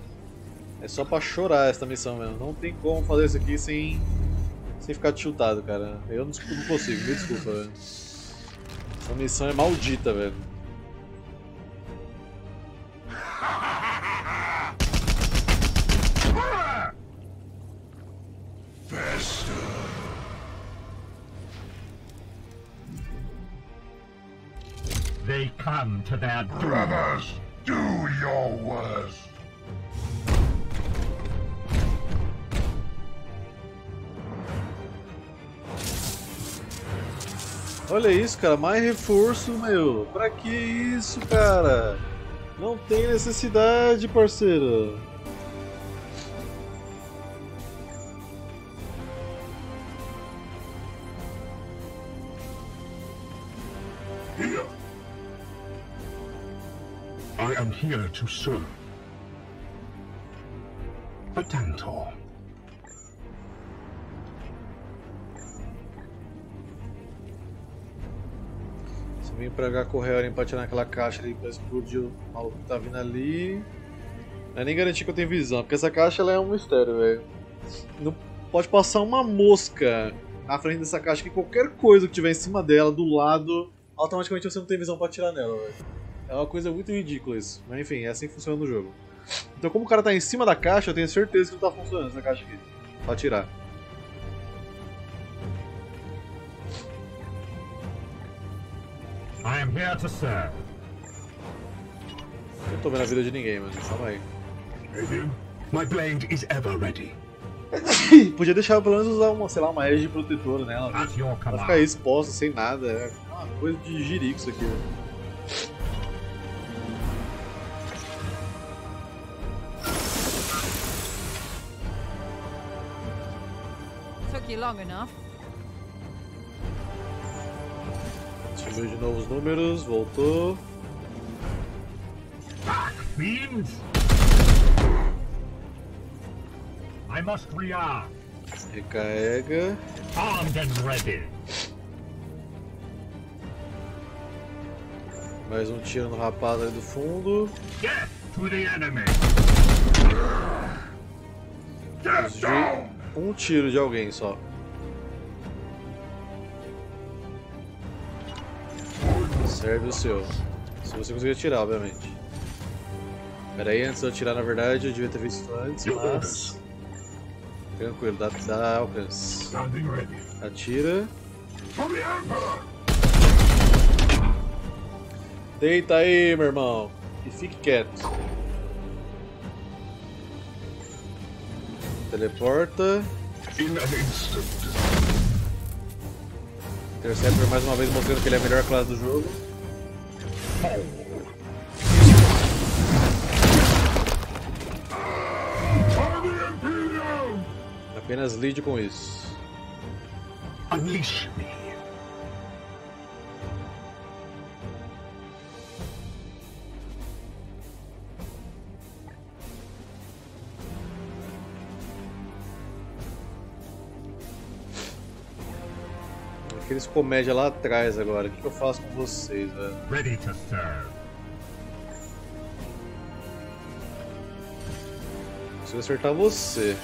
É só pra chorar essa missão mesmo. Não tem como fazer isso aqui sem, sem ficar tiltado, cara. Eu não, não consigo, me desculpa, velho. Essa missão é maldita, velho. They come to their. Brothers, do your worst. Olha isso, cara. Mais reforço, meu. Pra que isso, cara? Não tem necessidade, parceiro. Here to serve. A Tantor. Você vem pra cá correr a hora tirar naquela caixa ali pra explodir o maluco que tá vindo ali. Não é nem garantir que eu tenho visão, porque essa caixa ela é um mistério, velho. Não pode passar uma mosca na frente dessa caixa que qualquer coisa que tiver em cima dela, do lado, automaticamente você não tem visão pra atirar nela, velho. É uma coisa muito ridícula isso. Mas enfim, é assim que funciona no jogo. Então como o cara tá em cima da caixa, eu tenho certeza que não tá funcionando essa caixa aqui. Pra atirar. I am here to serve. Não tô vendo a vida de ninguém, mano. Calma aí. My blade is ever ready. Podia deixar pelo menos usar uma, sei lá, uma edge protetora nela. Pra ficar exposta sem nada. É uma coisa de jirico isso aqui, velho. Took you long enough. Subiu de novo os números, voltou. Fiends! I must rearm. Recarrega. Armed and ready. Mais um tiro no rapaz ali do fundo. Death to the enemy. Desvio. Um tiro de alguém só. Serve o seu. Se você conseguir atirar, obviamente. Pera aí, antes de eu atirar, na verdade, eu devia ter visto isso antes, mas... Tranquilo, dá, dá alcance. Atira. Deita aí, meu irmão. E fique quieto. Teleporta. Interceptor mais uma vez mostrando que ele é a melhor classe do jogo. Apenas lide com isso. Unleash me. Aqueles comédia lá atrás agora. O que, que eu faço com vocês, velho? Ready to serve. Consigo acertar você.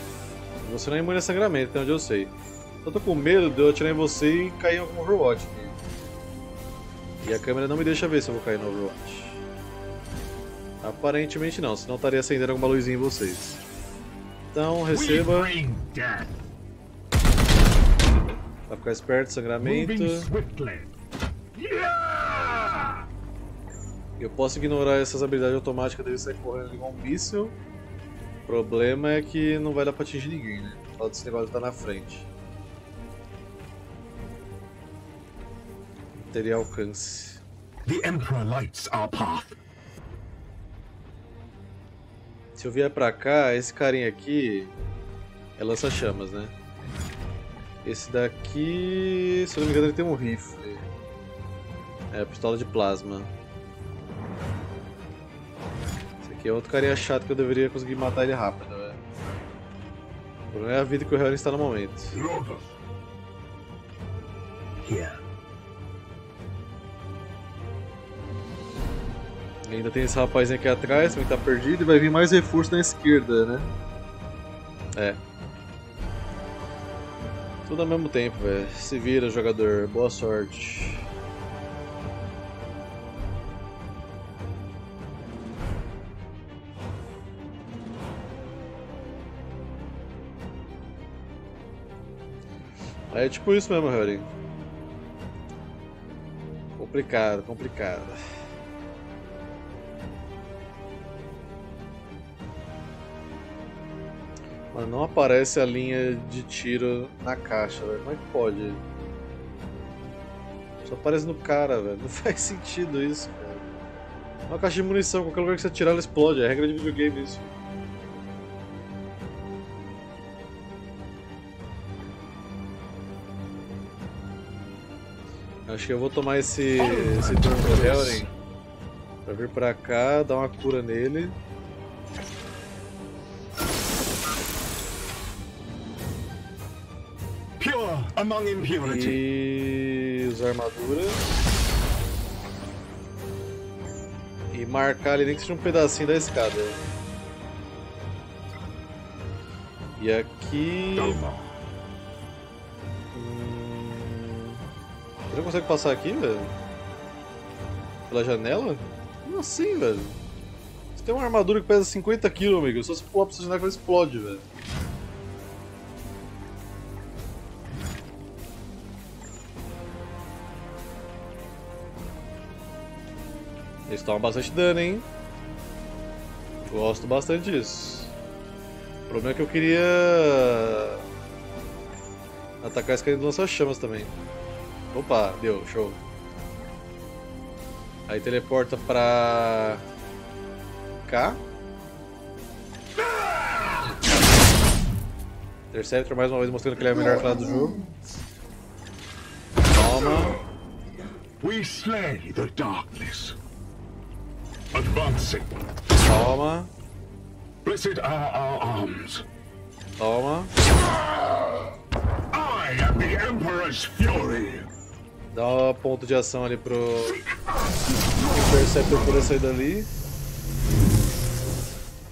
Você não é imune a sangramento, até onde eu sei. Só tô com medo de eu atirar em você e cair em algum Overwatch. aqui. E a câmera não me deixa ver se eu vou cair no Overwatch. Aparentemente não, senão estaria acendendo alguma luzinha em vocês. Então receba. Pra ficar esperto, sangramento. Eu posso ignorar essas habilidades automáticas dele sair correndo igual um míssil. O problema é que não vai dar pra atingir ninguém, né? Só desse negócio estar na frente. Teria alcance. The Emperor lights our path. Se eu vier pra cá, esse carinha aqui é lança-chamas, né? Esse daqui, se eu não me engano, ele tem um rifle. É, pistola de plasma. Aqui é outro carinha chato que eu deveria conseguir matar ele rápido, velho. O problema é a vida que o Harry está no momento. Here. E ainda tem esse rapazinho aqui atrás, também tá perdido, e vai vir mais reforço na esquerda, né? É. Tudo ao mesmo tempo, velho. Se vira, jogador. Boa sorte. É tipo isso mesmo, Harry. Complicado, complicado. Mas não aparece a linha de tiro na caixa, velho. Como é que pode? Só aparece no cara, velho. Não faz sentido isso, cara. Uma caixa de munição, qualquer lugar que você atirar ela explode. É regra de videogame isso. Acho que eu vou tomar esse, esse turno do Helren pra vir pra cá, dar uma cura nele. Among impurity. E usar armadura. E marcar ali nem que seja um pedacinho da escada. E aqui. Hum... Você não consegue passar aqui, velho? Pela janela? Como assim, velho? Você tem uma armadura que pesa 50kg, amigo. Só se pular pra essa janela que ela explode, velho. Eles tomam bastante dano, hein? Gosto bastante disso. O problema é que eu queria atacar esse cara de lança-chamas também. Opa, deu, show. Aí teleporta pra cá. Interceptor mais uma vez mostrando que ele é o melhor cara do jogo. Toma. We slay the darkness. Advancing. Toma. Blessed are our arms. Toma. I am the Emperor's fury. Dá ponto de ação ali pro Interceptor poder sair dali.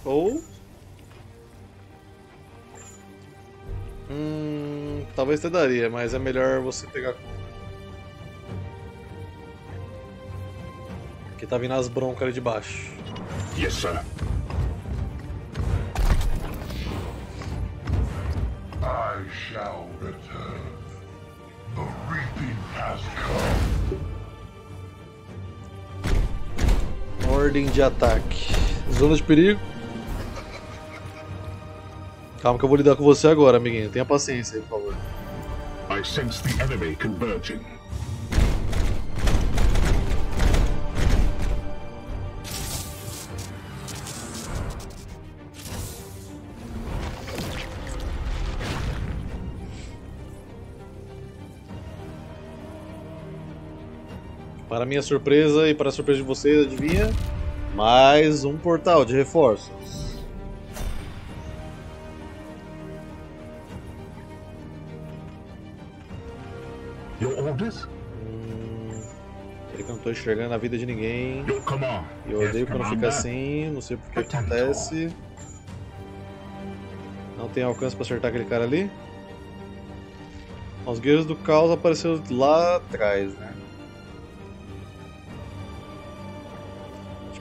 Ou. Hum, talvez até daria, mas é melhor você pegar. Porque tá vindo as broncas ali de baixo. Yes, sir. I shall return. The reaping has come. Ordem de ataque. Zona de perigo. Calma que eu vou lidar com você agora, amiguinho. Tenha paciência aí, por favor. I sense the enemy converging. Para minha surpresa e para a surpresa de vocês, adivinha? Mais um portal de reforços. Your orders? Ele que eu não tô enxergando a vida de ninguém. Eu odeio quando fica assim, não sei porque acontece. Não tem alcance pra acertar aquele cara ali. Os guerreiros do caos apareceram lá atrás, né?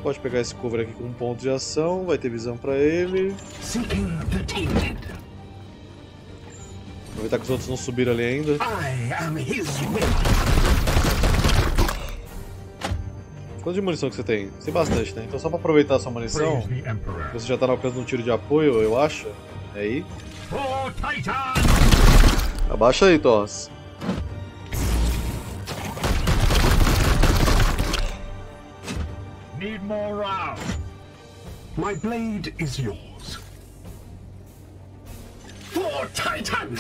Pode pegar esse cover aqui com um ponto de ação, vai ter visão pra ele. Aproveitar que os outros não subiram ali ainda. Quanto de munição que você tem? Tem bastante, né? Então só pra aproveitar a sua munição, você já tá no alcance de um tiro de apoio, eu acho. É aí. Titan! Abaixa aí, Toss. More round. My blade is yours. For Titan!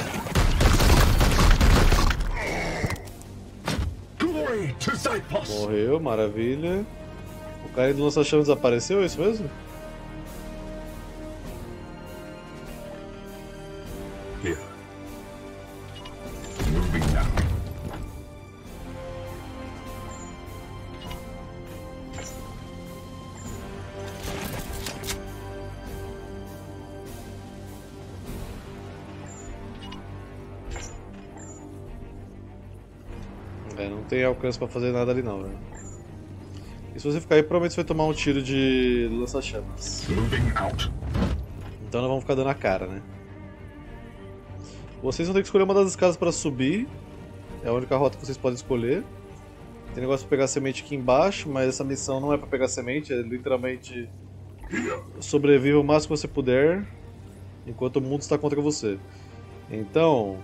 Glory to Xyphos. Morreu, maravilha. O cara do lança-chamas desapareceu, é isso mesmo? Tem alcance pra fazer nada ali não, velho. E se você ficar aí, provavelmente você vai tomar um tiro de lança-chamas. Então nós vamos ficar dando a cara, né? Vocês vão ter que escolher uma das escadas para subir. É a única rota que vocês podem escolher. Tem negócio pra pegar semente aqui embaixo, mas essa missão não é pra pegar semente, é literalmente sobreviva o máximo que você puder enquanto o mundo está contra você. Então,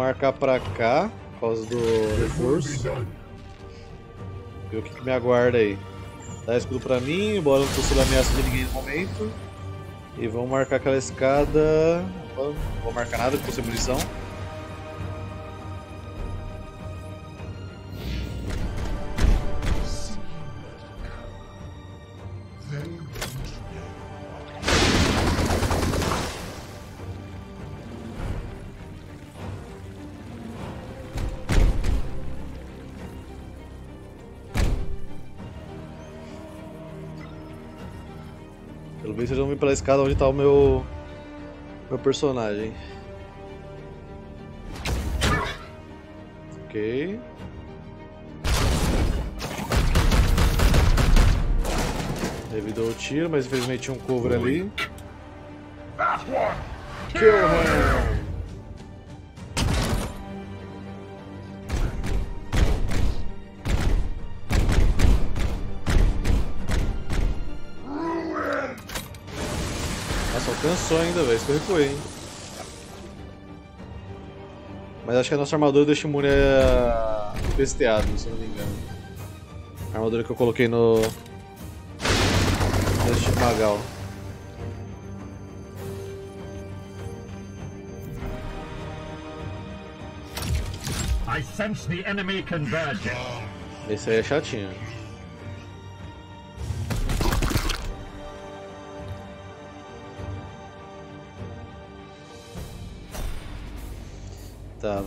marcar pra cá, por causa do reforço. Ver o que, que me aguarda aí. Dá escudo pra mim, embora não sob ameaça de ninguém no momento. E vamos marcar aquela escada. Opa, não vou marcar nada, porque sem munição. Pelo menos vocês vão vir pela escada onde tá o meu. meu personagem. Ok. Evitou o tiro, mas infelizmente tinha um cover ali. Kill him! Alcançou ainda, velho. Isso que eu recuei, hein? Mas acho que a nossa armadura deixa imune a besteado, se eu não me engano. A armadura que eu coloquei no. Neste Magal. I sense the enemy converging. Esse aí é chatinho.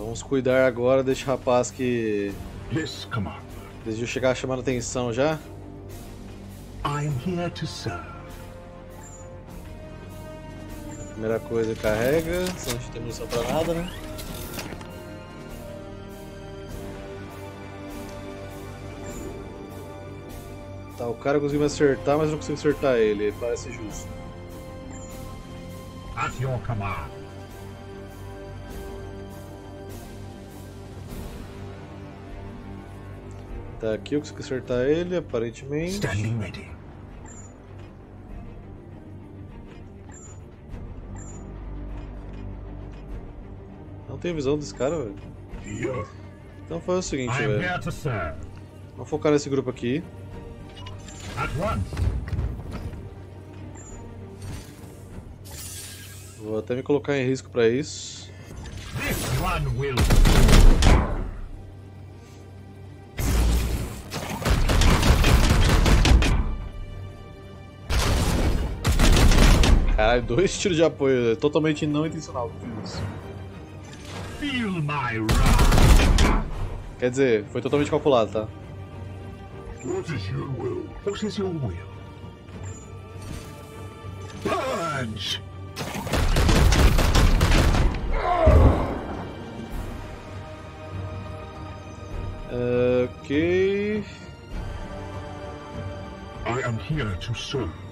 Vamos cuidar agora desse rapaz que Yes, Commander. decidiu chegar chamando atenção já. I am here to serve. Primeira coisa, carrega, senão a gente tem munição pra nada, né? Tá, o cara conseguiu me acertar, mas não consigo acertar ele, parece justo. At your command. Tá aqui, eu consigo acertar ele, aparentemente. Standing ready. Não tenho visão desse cara, velho. Então faz o seguinte, velho. Vamos focar nesse grupo aqui. Vou até me colocar em risco pra isso. This one will. Caralho, dois tiros de apoio, é totalmente não intencional. que fiz isso. Quer dizer, foi totalmente calculado, tá? What is your will? What is your will? Purge! Ok. I am here to serve.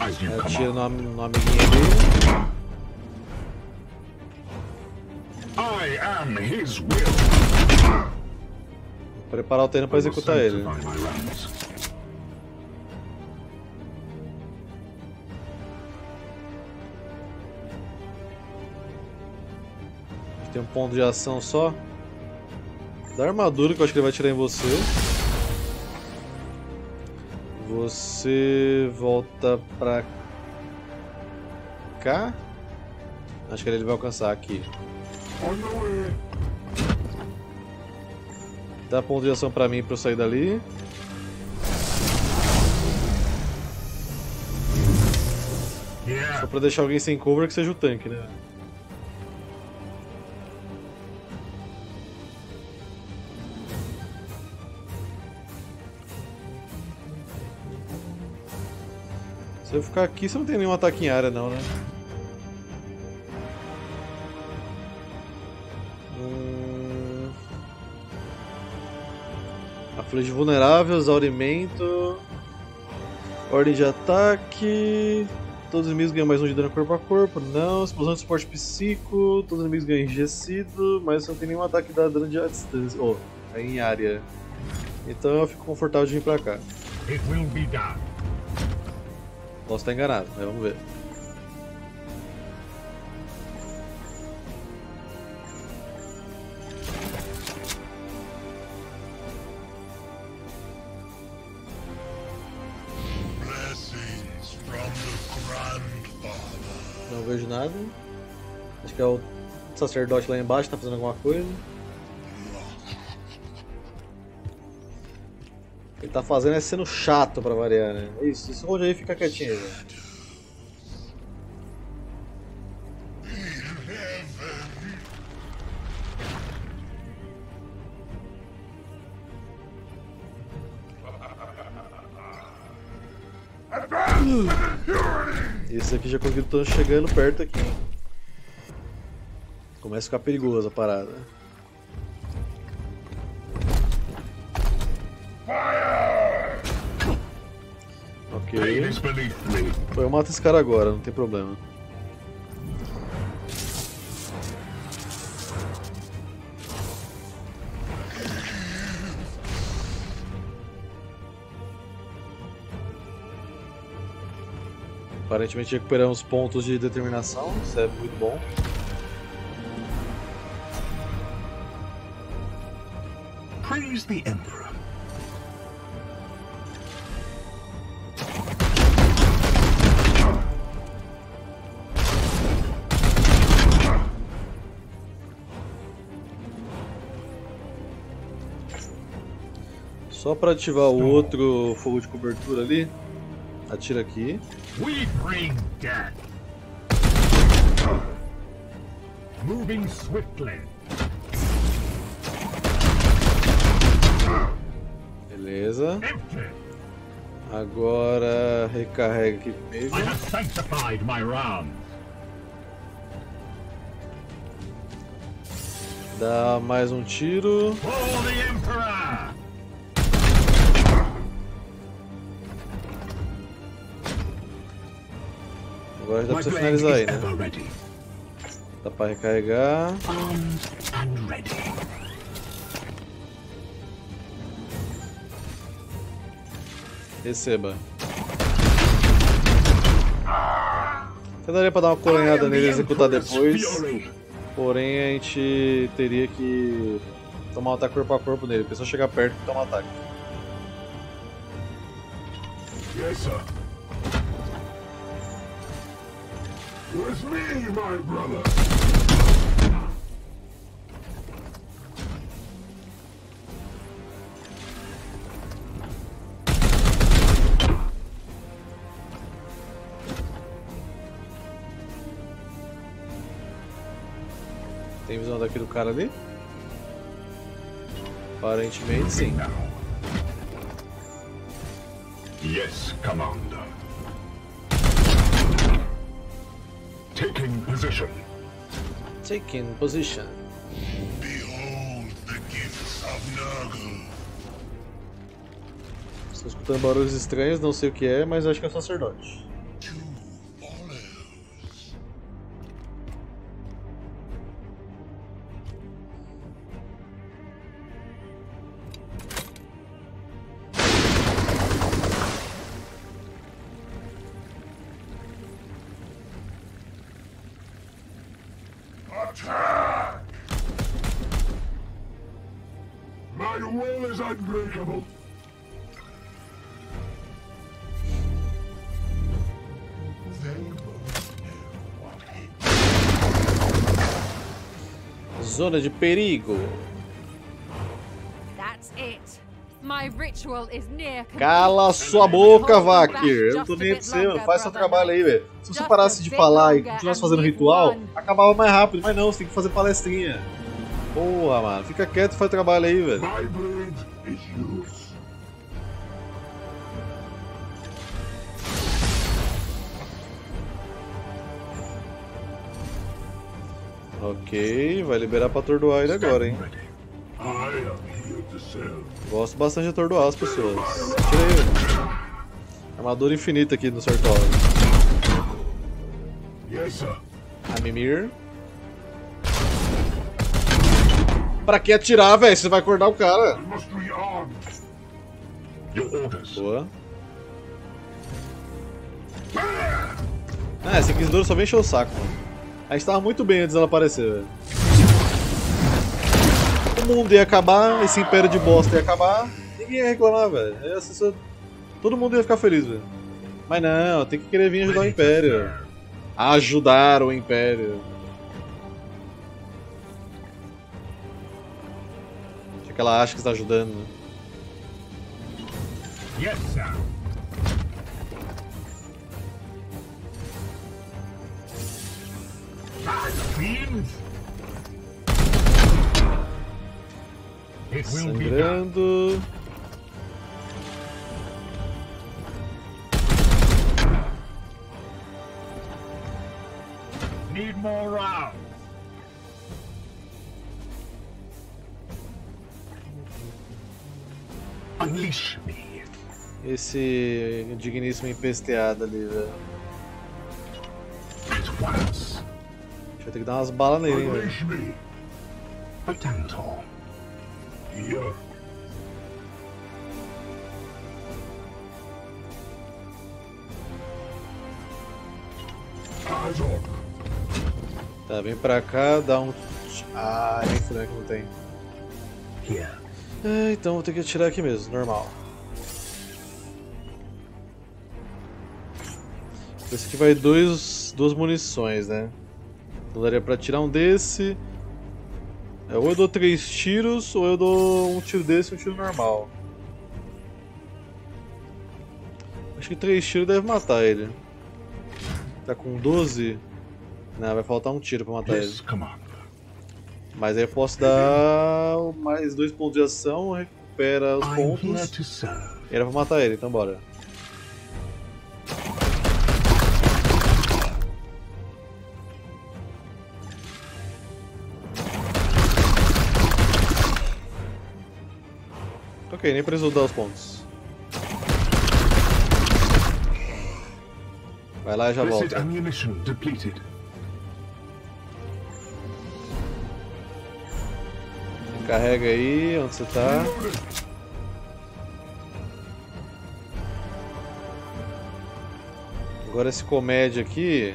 Atira command. no, no amiguinho ali. I am his will. Preparar o terreno will executar ele. Tem um ponto de ação só. Da armadura que eu acho que ele vai tirar em você. Você volta pra cá. Acho que ele vai alcançar aqui. Dá ponto de ação pra mim pra eu sair dali. Só pra deixar alguém sem cover que seja o tanque, né? Eu ficar aqui, você não tem nenhum ataque em área, não, né? Hum... Aflige vulnerável, exaurimento. Ordem de ataque. Todos os inimigos ganham mais um de dano corpo a corpo. Não. Explosão de suporte psico. Todos os inimigos ganham enrijecido. Mas não tem nenhum ataque que dá dano de distância. Oh, é em área. Então eu fico confortável de vir pra cá. It will be done. Posso estar enganado, mas vamos ver. Blessings from the grandfather. Não vejo nada. Acho que é o sacerdote lá embaixo, tá fazendo alguma coisa. Ele tá fazendo é sendo chato pra variar, né? É Isso, esconde aí fica quietinho velho. Esse aqui já conseguiu tô chegando perto aqui? Começa a ficar perigosa a parada. Ok. Pô, eu mato esse cara agora, não tem problema. Aparentemente recuperamos pontos de determinação, isso é muito bom. Praise the Emperor. Só para ativar o outro fogo de cobertura ali, atira aqui. We bring death. Moving swiftly. Beleza. Agora recarrega aqui comigo. I have sanctified my rounds. Dá mais um tiro. For the Emperor! Agora dá My pra você blade finalizar aí, né? Dá pra recarregar. Receba. Até daria pra dar uma coronhada nele e executar depois. Porém, a gente teria que tomar um ataque corpo a corpo nele. A pessoa chegar perto e tomar um ataque. Yes, sir. With me, my brother. Tem visão daqui do cara ali? Aparentemente sim. Yes, Commander. Taking position. Taking position. Behold the gifts of Nurgle. Estou escutando barulhos estranhos, não sei o que é, mas acho que é o sacerdote. Zona de perigo. Cala sua boca, Vakir. Eu não tô nem pra você, mano. Faz seu trabalho aí, velho. Se você parasse de falar e continuasse fazendo ritual, acabava mais rápido. Mas não, você tem que fazer palestrinha. Porra, mano. Fica quieto e faz o trabalho aí, velho. Ok, vai liberar pra atordoar ele agora, hein? Gosto bastante de atordoar as pessoas. Tira ele. Armadura infinita aqui no sir. A Mimir. Pra que atirar, velho? Você vai acordar o cara. Boa. Ah, essa Inquisidora só vem encher o saco, mano. A gente tava muito bem antes dela aparecer, velho. O mundo ia acabar, esse império de bosta ia acabar, ninguém ia reclamar, velho. Todo mundo ia ficar feliz, velho. Mas não, tem que querer vir ajudar o império. Ajudar o império. Acho que ela acha que está ajudando, né? Sangrando. Need more rounds. Unleash me. Esse digníssimo empesteado ali, velho. At once. A gente vai ter que dar umas balas nele, hein. Tá, vem pra cá, dá um. Ah, nem fudeu que não tem. É, então vou ter que atirar aqui mesmo, normal. Esse aqui vai dois, duas munições, né? Então daria pra tirar um desse. É, ou eu dou três tiros, ou eu dou um tiro desse e um tiro normal. Acho que três tiros deve matar ele. Tá com 12? Não, vai faltar um tiro pra matar ele. Mas aí eu posso dar mais dois pontos de ação, recupera os pontos. E era pra matar ele, então bora. Ok, nem precisou dar os pontos. Vai lá e já volta. Carrega aí, onde você tá. Agora esse comédia aqui.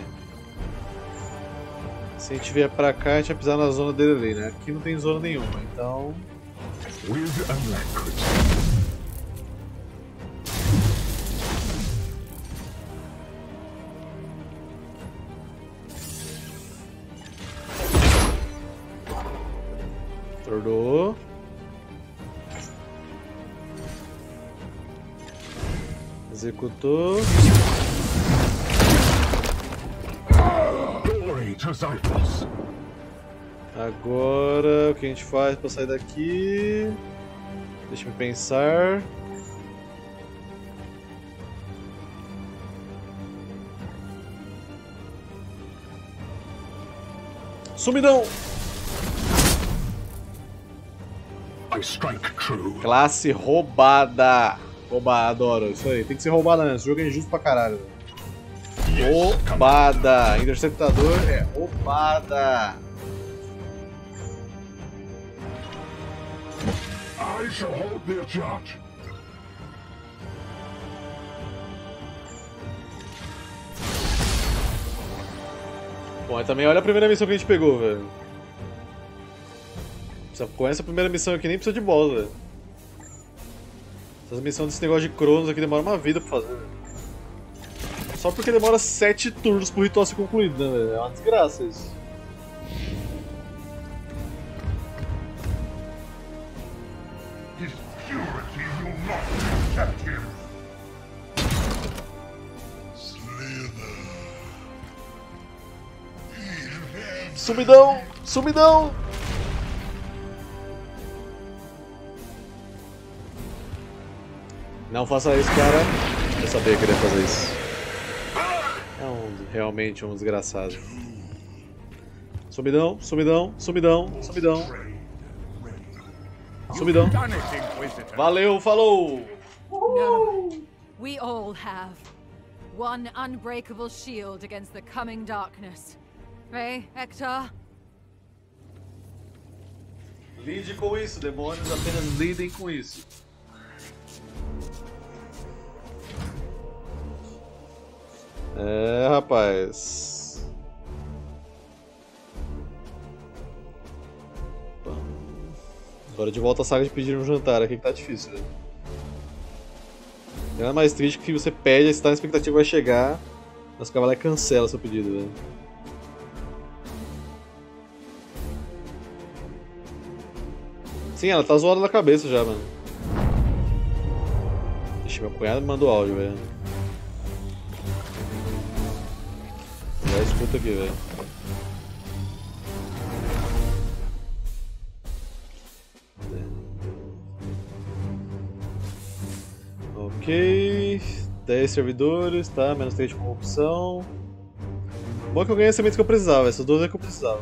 Se a gente vier pra cá, a gente vai pisar na zona dele ali, né? Aqui não tem zona nenhuma, então. With alacrity. Tornou. Executou. Glory to Zyphos. Agora, o que a gente faz pra sair daqui? Deixa eu pensar. Sumidão! I strike true. Classe roubada! Roubada, adoro. Isso aí, tem que ser roubada mesmo. Esse jogo é injusto pra caralho. Roubada! Interceptador é roubada! I shall hold their charge. Bom, também olha a primeira missão que a gente pegou, velho. Com essa primeira missão aqui nem precisa de boss, velho. Essas missões desse negócio de Cronos aqui demora uma vida pra fazer. Só porque demora 7 turnos pro ritual ser concluído, né, velho? É uma desgraça isso. Sumidão! Sumidão! Não faça isso, cara. Eu sabia que ele ia fazer isso. É um, realmente um desgraçado. Sumidão, sumidão, sumidão, sumidão. Sumidão. Valeu, falou! No. We all have. One unbreakable shield against the coming darkness. Eh, Hector? Lide com isso, demônios apenas lidem com isso. É, rapaz. Agora de volta à saga de pedir um jantar aqui que tá difícil, velho. Nada mais triste que você pede, aí você tá na expectativa vai chegar, mas o cavaleiro cancela seu pedido, velho. Sim, ela tá zoada na cabeça já, mano. Deixa meu cunhado me mandou áudio, velho. Já escuta aqui, velho. Ok. 10 servidores, tá? Menos 3 de corrupção. Bom que eu ganhei as sementes que eu precisava, essas duas é que eu precisava.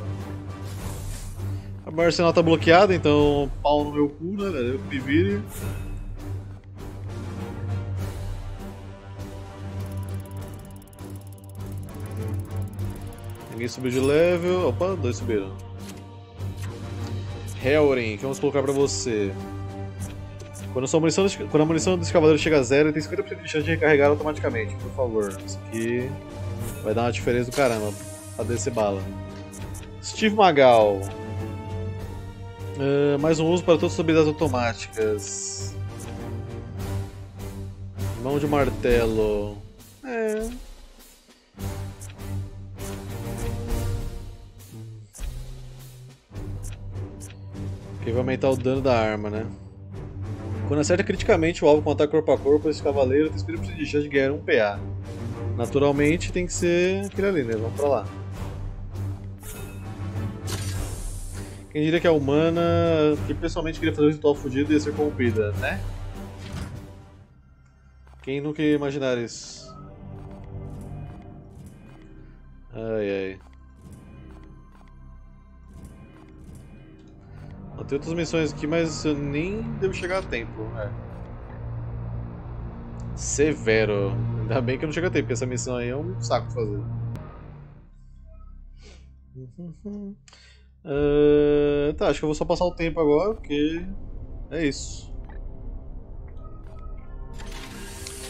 A arsenal tá bloqueado, então pau no meu cu, né, velho? Eu me vire. Ninguém subiu de level. Opa, dois subiram. Helrin, que vamos colocar pra você? Quando, sua munição, quando a munição dos cavaleiros chega a zero, tem 50% de chance de recarregar automaticamente, por favor. Isso aqui vai dar uma diferença do caramba pra descer bala. Steve Magal. Ah, mais um uso para todas as habilidades automáticas. Mão de martelo. É. Que vai aumentar o dano da arma, né? Quando acerta criticamente o alvo com ataque corpo a corpo, esse cavaleiro tem 50% de chance de ganhar um PA. Naturalmente tem que ser aquele ali, né? Vamos pra lá. Quem diria que a humana, que pessoalmente queria fazer um ritual fugido ia ser corrompida, né? Quem nunca ia imaginar isso? Ai ai. Tem outras missões aqui, mas eu nem devo chegar a tempo. É. Severo. Ainda bem que eu não chego a tempo, porque essa missão aí é um saco de fazer. Ah, tá, acho que eu vou só passar o tempo agora, porque é isso.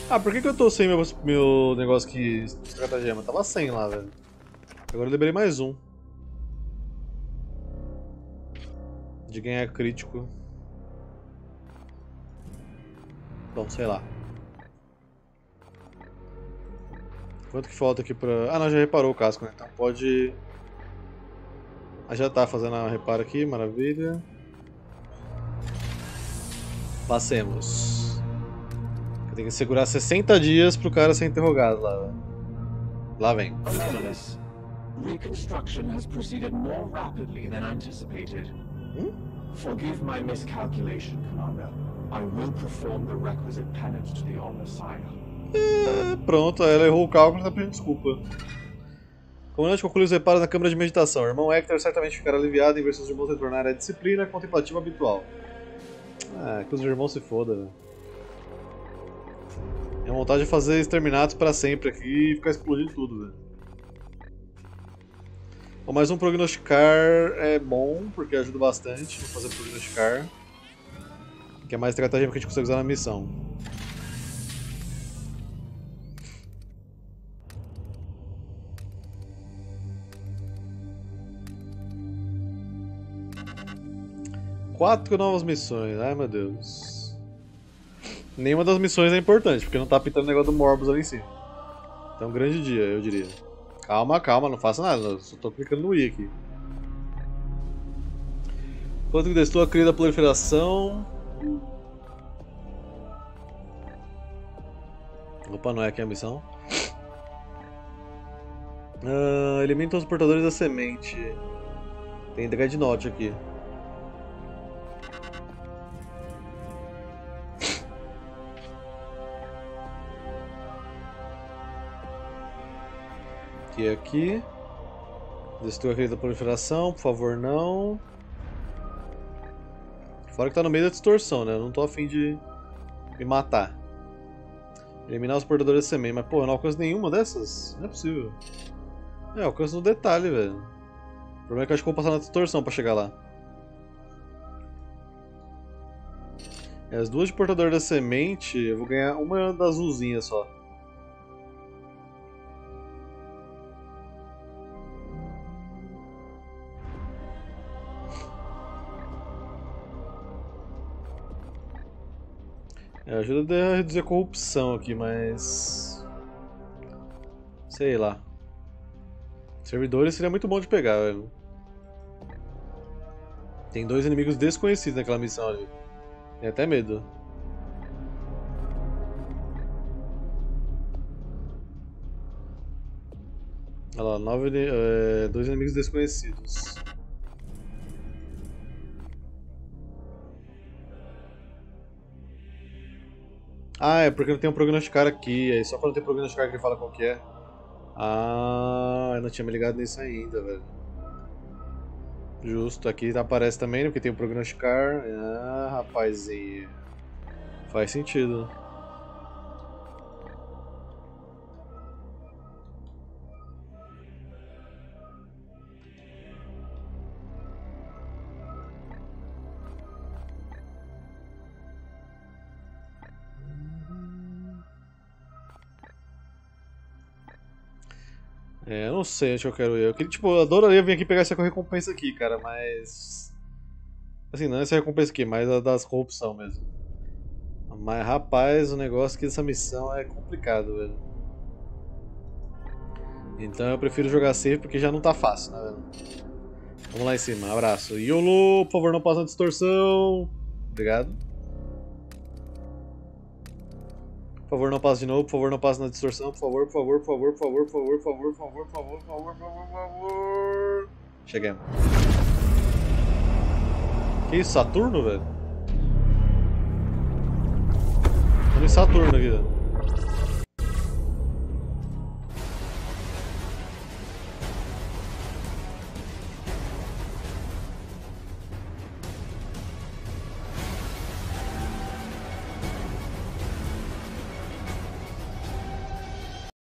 Ah, por que, que eu tô sem meu, meu negócio que estratagema? Tava 100 lá, velho. Agora eu liberei mais um. De ganhar crítico. Bom, sei lá. Quanto que falta aqui pra... Ah, não, já reparou o casco, né? Então pode... Ah, já tá fazendo a reparo aqui, maravilha. Passemos. Tem que segurar 60 dias pro cara ser interrogado lá. Lá vem. Reconstruction has proceeded more rapidly than anticipated. Forgive my miscalculation, Commander. I will perform the requisite penance to the All Messiah. É, pronto, ela errou o cálculo, tá pedindo desculpa. Comandante conclui os reparos na câmara de meditação. O irmão Hector certamente ficará aliviado em ver seus irmãos retornarem à disciplina contemplativa habitual. Ah, que os irmãos se fodam, velho. Minha vontade é fazer exterminatos pra sempre aqui e ficar explodindo tudo, velho. Bom, mais um prognosticar é bom, porque ajuda bastante a fazer prognosticar. Que é mais estratégia que a gente consegue usar na missão. Quatro novas missões, ai meu Deus. Nenhuma das missões é importante, porque não tá pintando o negócio do Morbus ali em cima. Então, grande dia, eu diria. Calma, calma, não faça nada, só tô clicando no I aqui. Quanto que destou a cria da proliferação. Opa, não é aqui a missão. Ah, elimina os portadores da semente. Tem Dreadnought aqui. É aqui. Destrua aquele da proliferação, por favor, não. Fora que tá no meio da distorção, né? Eu não tô afim de me matar. Eliminar os portadores de semente, mas pô, eu não alcanço nenhuma dessas? Não é possível. É, alcanço no detalhe, velho. O problema é que eu acho que eu vou passar na distorção pra chegar lá. É, as duas de portador da semente, eu vou ganhar uma da azulzinha só. É, ajuda a reduzir a corrupção aqui, mas. Sei lá. Servidores seria muito bom de pegar, velho. Tem dois inimigos desconhecidos naquela missão ali. Tem até medo. Olha lá, nove, é, dois inimigos desconhecidos. Ah, é porque não tem um prognosticar aqui. Aí só quando tem prognosticar que ele fala qual que é. Ah, eu não tinha me ligado nisso ainda, velho. Justo, aqui aparece também, né, porque tem o prognosticar. Ah, rapazinho. Faz sentido. É, eu não sei onde eu quero ir. Eu queria, tipo, eu adoraria vir aqui pegar essa recompensa aqui, cara, mas. Assim, não essa recompensa aqui, mas a das corrupção mesmo. Mas, rapaz, o negócio aqui dessa missão é complicado, velho. Então eu prefiro jogar safe porque já não tá fácil, né, velho? Vamos lá em cima, abraço. YOLO, por favor, não passe na distorção. Obrigado. Por favor, não passe de novo, por favor, não passe na distorção, por favor, por favor, por favor, por favor, por favor, por favor, por favor, por favor, por favor, por favor, por favor. Chegamos. Que isso, Saturno, velho? Tô em Saturno aqui, velho.